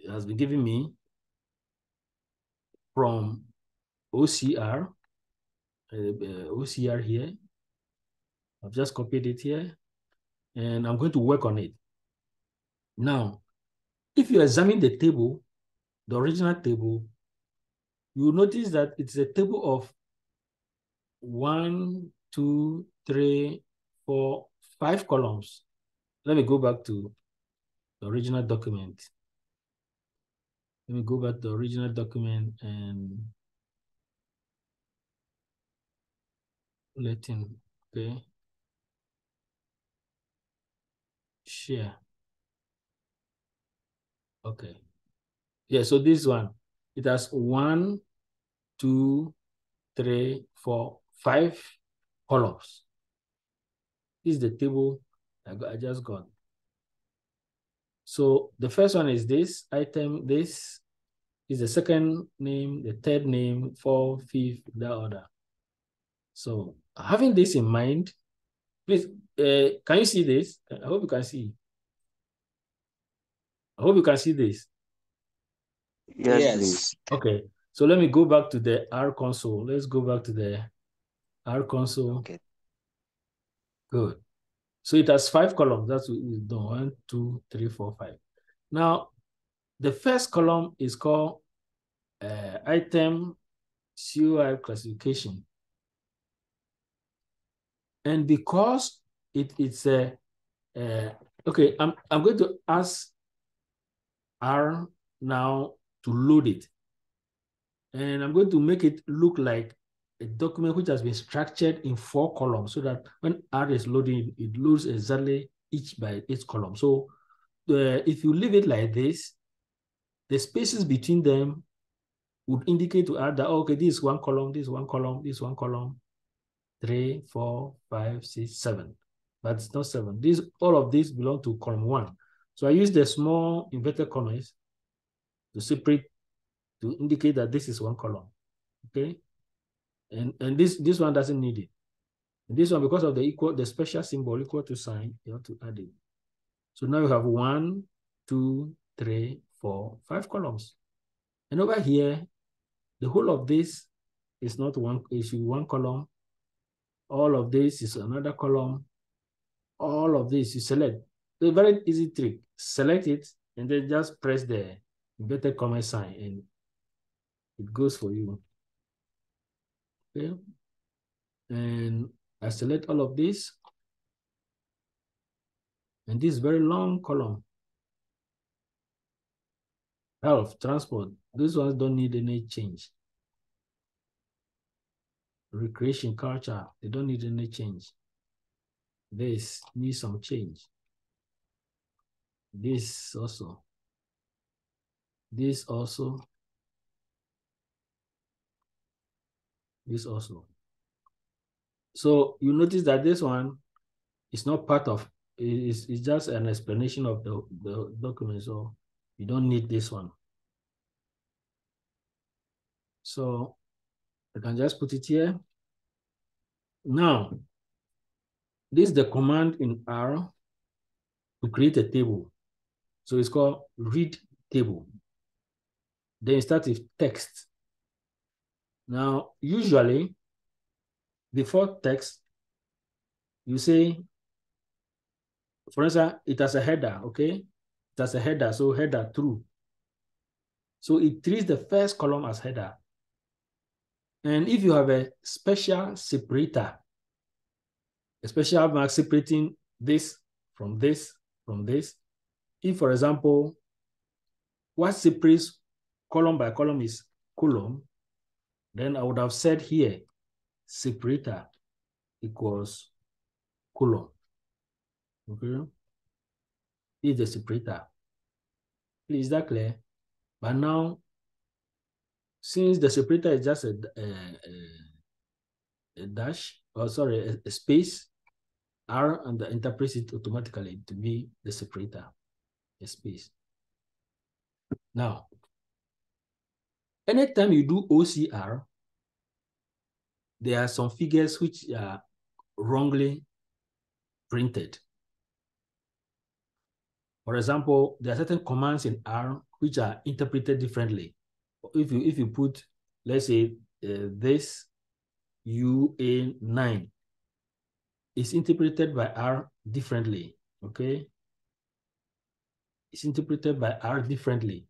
has been given me from OCR, uh, uh, OCR here. I've just copied it here and I'm going to work on it. Now, if you examine the table, the original table, you notice that it's a table of one, two, three, four, five columns. Let me go back to the original document. Let me go back to the original document and let him, okay. Share. Okay. Yeah, so this one, it has one, two, three, four, five columns. This is the table I, got, I just got. So the first one is this item, this is the second name, the third name, fourth, fifth, that order. So having this in mind, please, uh, can you see this? I hope you can see. I hope you can see this. Yes, Yes. please. Okay, so let me go back to the R console. Let's go back to the R console. Okay. Good. So it has five columns. That's what we've done. One, two, three, four, five. Now, the first column is called uh, item COI classification. And because it, it's a, uh, okay, I'm, I'm going to ask R now to load it. And I'm going to make it look like a document which has been structured in four columns so that when R is loading, it loads exactly each by each column. So uh, if you leave it like this, the spaces between them would indicate to R that, okay, this is one column, this is one column, this is one column, three, four, five, six, seven. But it's not seven. These all of these belong to column one. So I use the small inverted commas to separate to indicate that this is one column. Okay. And and this this one doesn't need it. And this one, because of the equal, the special symbol equal to sign, you have to add it. So now you have one, two, three, four, five columns. And over here, the whole of this is not one is one column. All of this is another column. All of this you select. A very easy trick. Select it and then just press the inverted comma sign and it goes for you. Okay. And I select all of this. And this very long column. Health, transport. These ones don't need any change. Recreation, culture, they don't need any change. This needs some change. This also. This also. This also. So you notice that this one is not part of, it's, it's just an explanation of the, the document. So you don't need this one. So I can just put it here. Now, this is the command in R to create a table. So it's called read table. Then start with text. Now, usually, before text, you say, for instance, it has a header, okay? It has a header, so header true. So it treats the first column as header. And if you have a special separator, a special mark separating this from this, from this, if, for example, what separates column by column is column, then I would have said here, separator equals column. Okay? Is the separator. Is that clear? But now, since the separator is just a, a, a, a dash, or sorry, a, a space, R and interprets it automatically to be the separator, a space. Now, anytime you do OCR, there are some figures which are wrongly printed. For example, there are certain commands in R which are interpreted differently. If you if you put, let's say, uh, this UA9 is interpreted by R differently, okay? It's interpreted by R differently.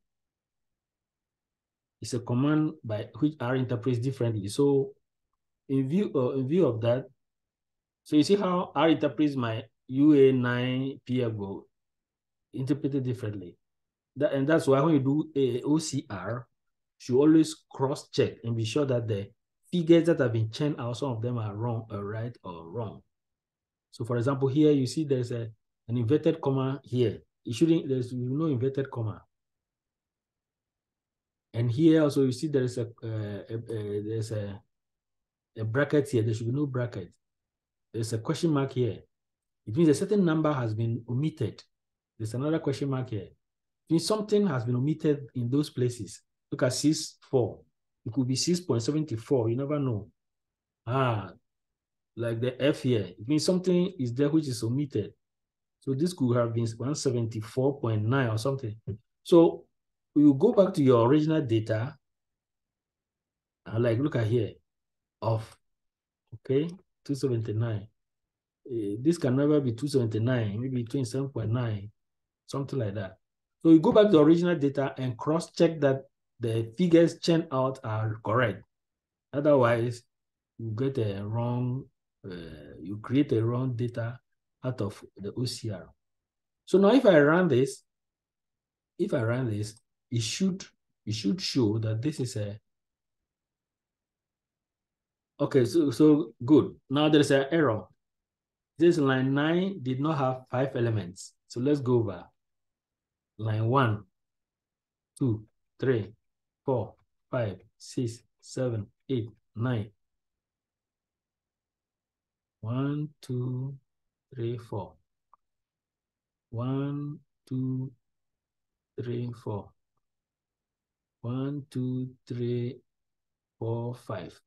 It's a command by which R interprets differently. So in view, uh, in view of that, so you see how R interprets my UA9 PFGO interpreted differently. That, and that's why when you do a OCR, you always cross-check and be sure that the figures that have been churned out, some of them are wrong, or right, or wrong. So for example, here you see there's a an inverted comma here. It shouldn't, there's no inverted comma. And here also you see there is a, uh, a, a there's a, a bracket here. There should be no bracket. There's a question mark here. It means a certain number has been omitted. There's another question mark here. It means something has been omitted in those places. Look at 6, 4. It could be 6.74. You never know. Ah, like the F here. It means something is there which is omitted. So this could have been 174.9 or something. So you go back to your original data and like look at here of okay 279 uh, this can never be 279 maybe 27.9 something like that. So you go back to the original data and cross check that the figures churned out are correct. Otherwise you get a wrong uh, you create a wrong data out of the OCR so now if I run this if I run this it should it should show that this is a okay so so good. Now there's an error. This line nine did not have five elements. So let's go over. Line one two three four five six seven eight nine. One two three four. One two three four one, two, three, four, five.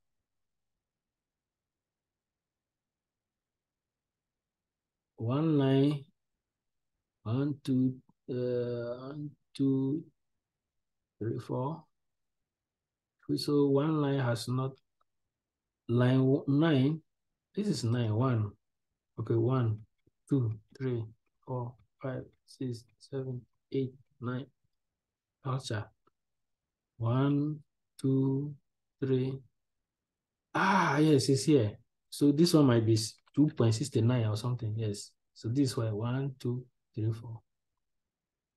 One line, one, two, uh, one, two, three, four. So one line has not, line nine, this is nine, one. Okay, one, two, three, four, five, six, seven, eight, nine. Gotcha. One, two, three. Ah, yes, it's here. So this one might be 2.69 or something. Yes. So this way, one, two, three, four.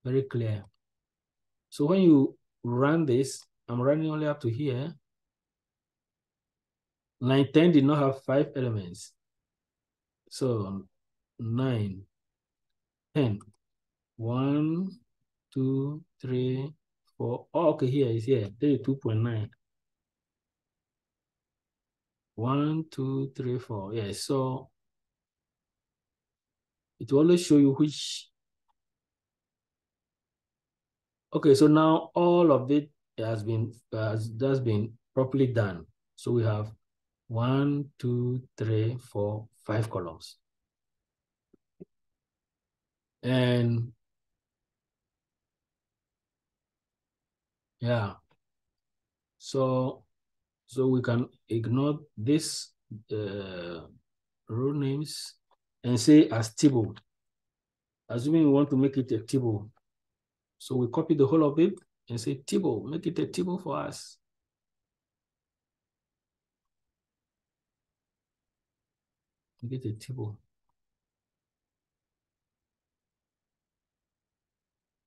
Very clear. So when you run this, I'm running only up to here. Line 10 did not have five elements. So nine, 10, one, two, three, four. Oh, okay, here is here, 32.9. One, two, three, four. Yes, so it will always show you which. Okay, so now all of it has been has, has been properly done. So we have one, two, three, four, five columns. And Yeah. So, so we can ignore this uh, row names and say as table. Assuming we want to make it a table. So we copy the whole of it and say table, make it a table for us. Make it a table.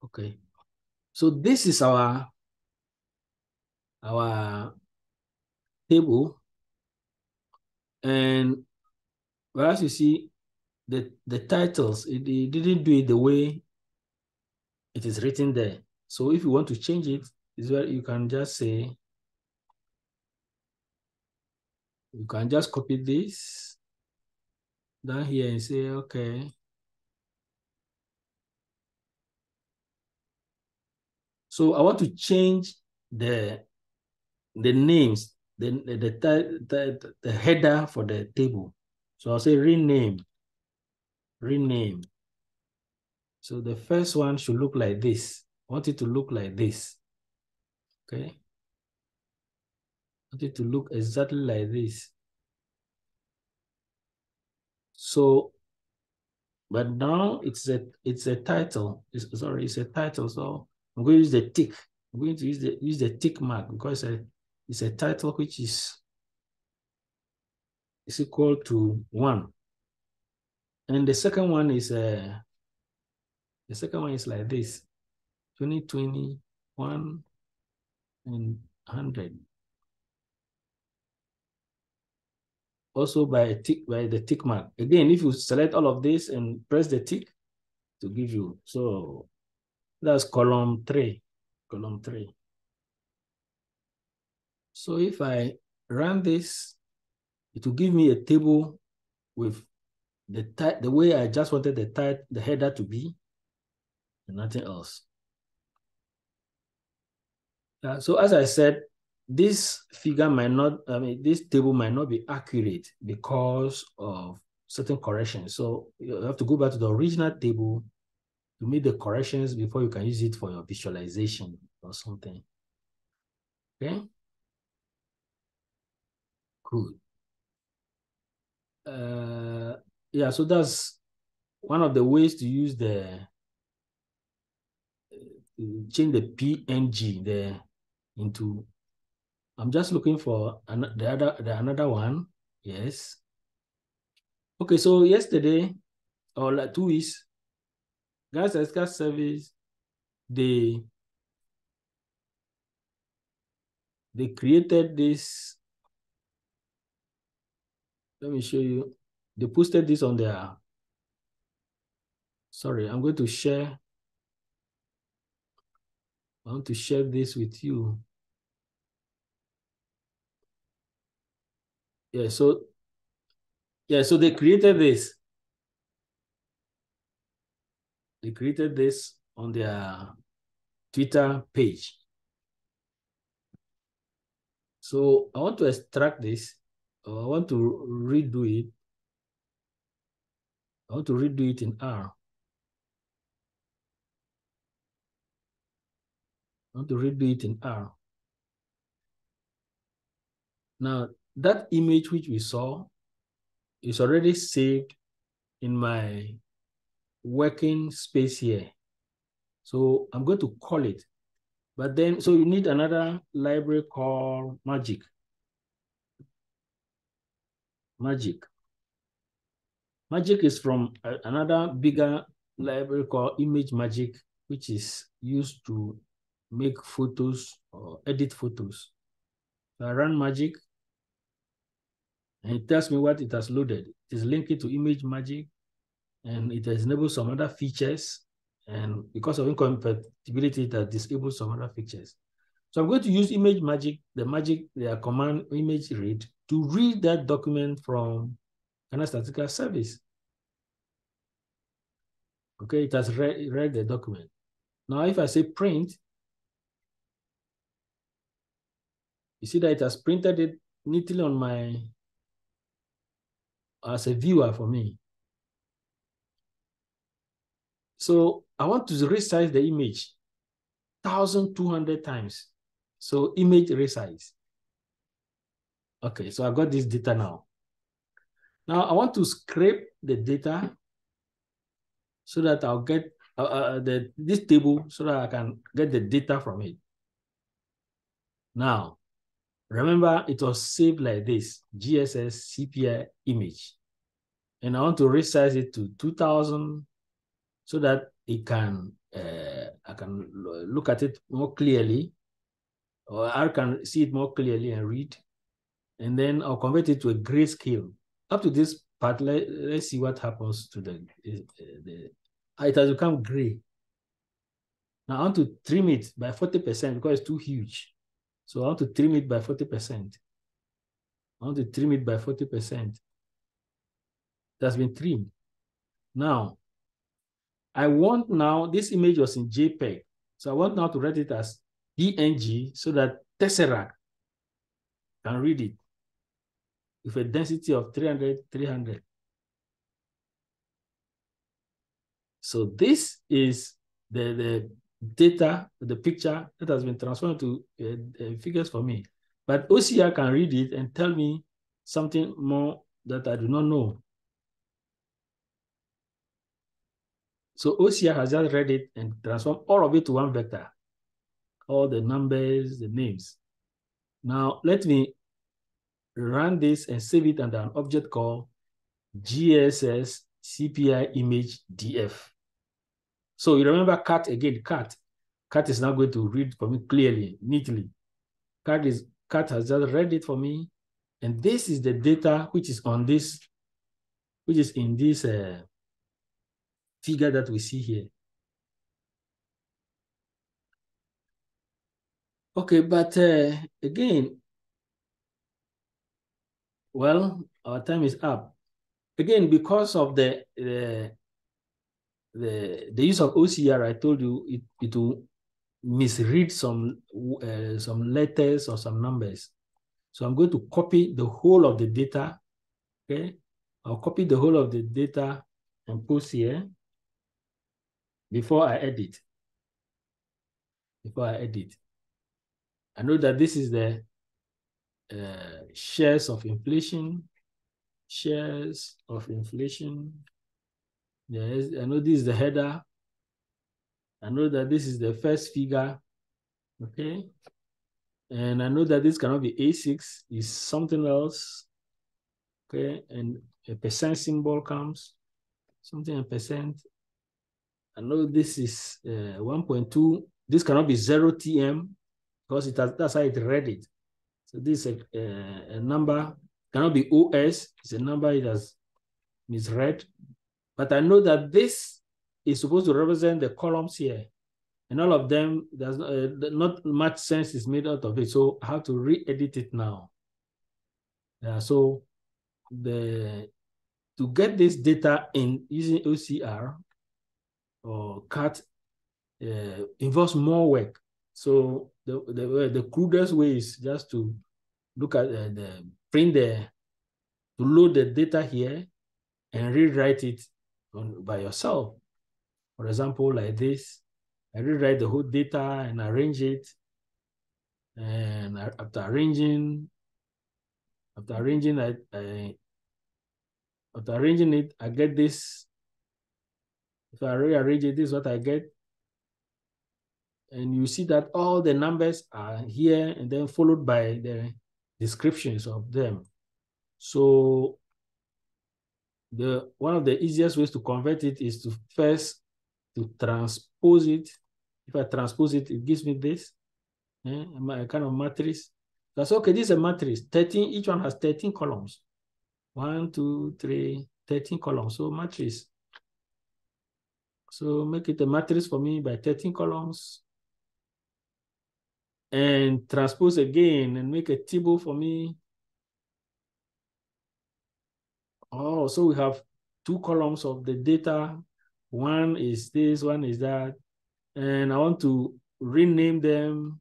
Okay. So this is our our table. And whereas you see, the, the titles, it, it didn't do it the way it is written there. So if you want to change it, is where you can just say, you can just copy this down here and say, okay. So I want to change the the names, the, the, the, the, the header for the table. So I'll say rename, rename. So the first one should look like this. I want it to look like this. Okay. I want it to look exactly like this. So, but now it's a it's a title. It's, sorry, it's a title. So I'm going to use the tick. I'm going to use the use the tick mark because it's a title which is is equal to one. And the second one is uh, the second one is like this 2021 and 100. Also by a tick by the tick mark. Again, if you select all of this and press the tick to give you so that's column three, column three. So if I run this, it will give me a table with the type, the way I just wanted the type, the header to be, and nothing else. Uh, so as I said, this figure might not, I mean, this table might not be accurate because of certain corrections. So you have to go back to the original table to make the corrections before you can use it for your visualization or something. Okay. Good. Uh, yeah, so that's one of the ways to use the change the PNG there into. I'm just looking for an, the other the another one. Yes. Okay, so yesterday or like two weeks, gas escort service, they they created this. Let me show you. They posted this on their. Sorry, I'm going to share. I want to share this with you. Yeah, so yeah, so they created this. They created this on their Twitter page. So I want to extract this. Oh, I want to redo it. I want to redo it in R. I want to redo it in R. Now, that image which we saw is already saved in my working space here. So I'm going to call it. But then, so you need another library called Magic. Magic. magick is from another bigger library called ImageMagick, which is used to make photos or edit photos. I run magick, and it tells me what it has loaded. It is linked to ImageMagick, and it has enabled some other features. And because of incompatibility, that disables some other features. So I'm going to use ImageMagick, the magic, the command image read to read that document from Ghana Statistical Service. Okay, it has read, read the document. Now, if I say print, you see that it has printed it neatly on my, as a viewer for me. So I want to resize the image 1,200 times. So image resize. Okay, so I got this data now. Now I want to scrape the data so that I'll get uh, uh, the this table so that I can get the data from it. Now, remember it was saved like this, GSS CPI image. And I want to resize it to 2000 so that it can, uh, I can look at it more clearly or I can see it more clearly and read. And then I'll convert it to a grayscale. Up to this part, let, let's see what happens to the, uh, the it has become gray. Now I want to trim it by 40% because it's too huge. So I want to trim it by 40%. I want to trim it by 40%. It has been trimmed. Now, I want now, this image was in JPEG. So I want now to write it as PNG so that Tesseract can read it with a density of 300, 300. So this is the, the data, the picture that has been transformed to uh, uh, figures for me. But OCR can read it and tell me something more that I do not know. So OCR has just read it and transformed all of it to one vector, all the numbers, the names. Now let me run this and save it under an object called GSS CPI image DF. So you remember cat again, cat. Cat is now going to read for me clearly, neatly. Cat is cat has just read it for me. And this is the data which is on this, which is in this uh, figure that we see here. Okay, but uh, again, well, our time is up. Again, because of the the the use of OCR, I told you it, it will misread some uh, some letters or some numbers. So I'm going to copy the whole of the data. Okay, I'll copy the whole of the data and post here before I edit. Before I edit, I know that this is the uh, shares of inflation, shares of inflation. Yes, I know this is the header. I know that this is the first figure, okay? And I know that this cannot be A6, is something else, okay? And a percent symbol comes, something a percent. I know this is uh, 1.2. This cannot be 0 TM because it has, that's how it read it. So this is a, a, a number, cannot be OS, it's a number it has misread. But I know that this is supposed to represent the columns here. And all of them, there's uh, not much sense is made out of it. So I have to re-edit it now. Yeah, so the to get this data in using OCR or CAT uh, involves more work. So the, the, the crudest way is just to look at uh, the print the, to load the data here and rewrite it on, by yourself. For example, like this, I rewrite the whole data and arrange it. And after arranging, after arranging, I, I after arranging it, I get this. If I rearrange it, this is what I get. And you see that all the numbers are here and then followed by the descriptions of them. So the one of the easiest ways to convert it is to first to transpose it. If I transpose it, it gives me this, eh, a kind of matrix. That's okay, this is a matrix. 13, each one has 13 columns. One, two, three, 13 columns. So matrix. So make it a matrix for me by 13 columns. And transpose again and make a table for me Oh, so we have two columns of the data. One is this, one is that. And I want to rename them.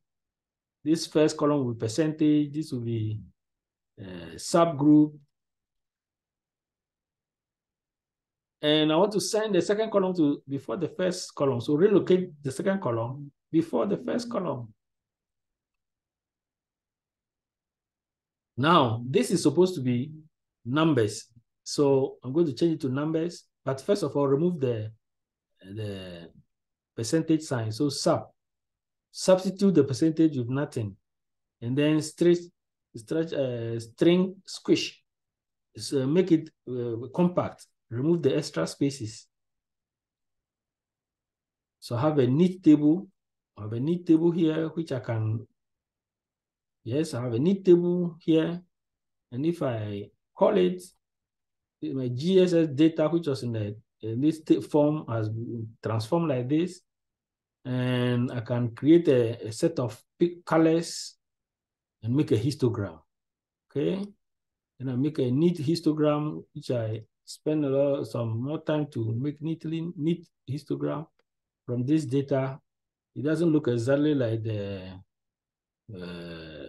This first column will be percentage. This will be uh, subgroup. And I want to send the second column to before the first column. So relocate the second column before the first column. Now, this is supposed to be numbers. So I'm going to change it to numbers, but first of all, remove the, the percentage sign. So sub, substitute the percentage with nothing, and then stretch, stretch, uh, string squish. So make it uh, compact. Remove the extra spaces. So I have a neat table. I have a neat table here, which I can, yes, I have a neat table here. And if I call it my GSS data, which was in the in this form, has been transformed like this. And I can create a, a set of colors and make a histogram. Okay. And I make a neat histogram, which I spend a lot some more time to make neatly neat histogram from this data. It doesn't look exactly like the uh,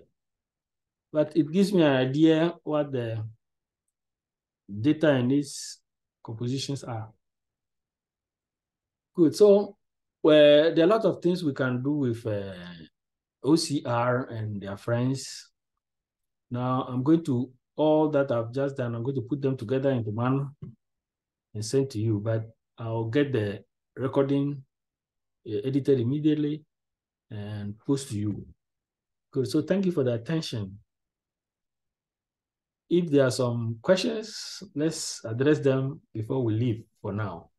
but it gives me an idea what the data in these compositions are. Good. So, well, there are a lot of things we can do with uh, OCR and their friends. Now, I'm going to all that I've just done. I'm going to put them together into one and send to you. But I'll get the recording uh, edited immediately and post to you. Good. So, thank you for the attention. If there are some questions, let's address them before we leave for now.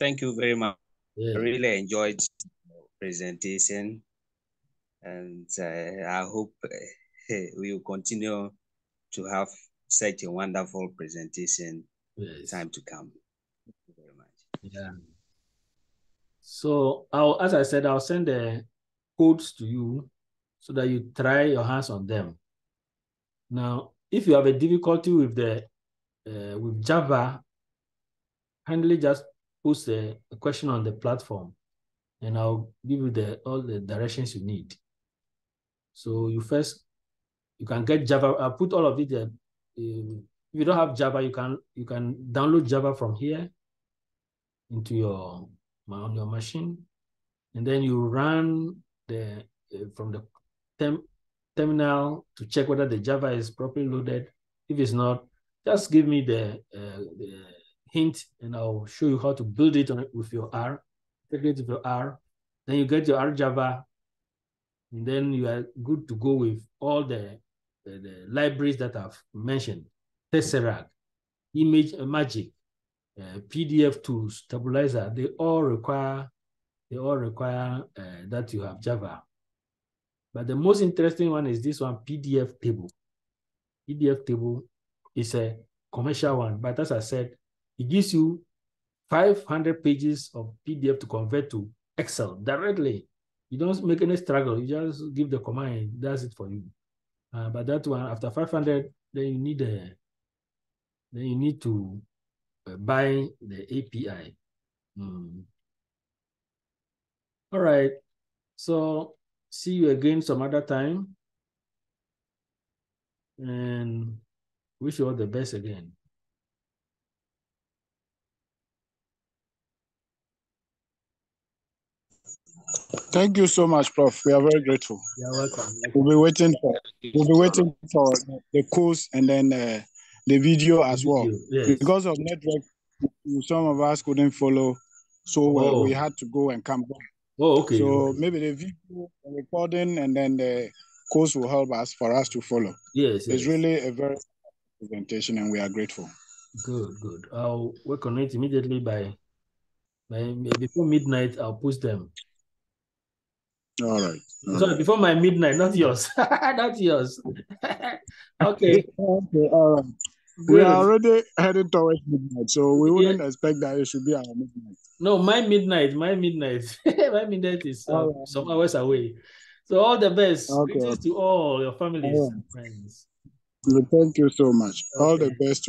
Thank you very much. Yeah. I really enjoyed the presentation, and uh, I hope uh, we will continue to have such a wonderful presentation Yes. time to come. Thank you very much. Yeah. So I'll, as I said, I'll send the codes to you so that you try your hands on them. Now, if you have a difficulty with the uh, with Java, kindly just post a, a question on the platform, and I'll give you the all the directions you need. So you first you can get Java. I'll put all of it there. Um, if you don't have Java, you can you can download Java from here into your on your machine, and then you run the uh, from the term, terminal to check whether the Java is properly loaded. If it's not, just give me the, uh, the hint, and I'll show you how to build it on, with your R. Integrate with your R, then you get your rJava, and then you are good to go with all the the, the libraries that I've mentioned. Tesseract, Image uh, Magic, uh, PDF tools, Tabulizer, they all require they all require uh, that you have Java. But the most interesting one is this one, PDF table. PDF table is a commercial one, but as I said, it gives you 500 pages of PDF to convert to Excel directly. You don't make any struggle. You just give the command, does it for you. Uh, but that one, after 500, then you need a, then you need to uh, buy the API. Mm. All right. So see you again some other time. And wish you all the best again. Thank you so much, Prof. We are very grateful. You're welcome. We'll be waiting for we'll be waiting for the course and then uh, the video as well. Yes. Because of network, some of us couldn't follow, so uh, Oh. we had to go and come back. Oh, okay. So okay. maybe the video, the recording, and then the course will help us for us to follow. Yes, It's yes. really a very presentation, and we are grateful. Good, good. I'll work on it immediately by, by before midnight. I'll post them. All right. all Sorry, right. before my midnight, not yours. not yours. okay. Okay, all right. We Good. are already heading towards midnight, so we wouldn't expect that it should be our midnight. No, my midnight, my midnight, my midnight is uh, right. some hours away. So all the best. Okay. Greetings to all your families right. and friends. Thank you so much. All the best.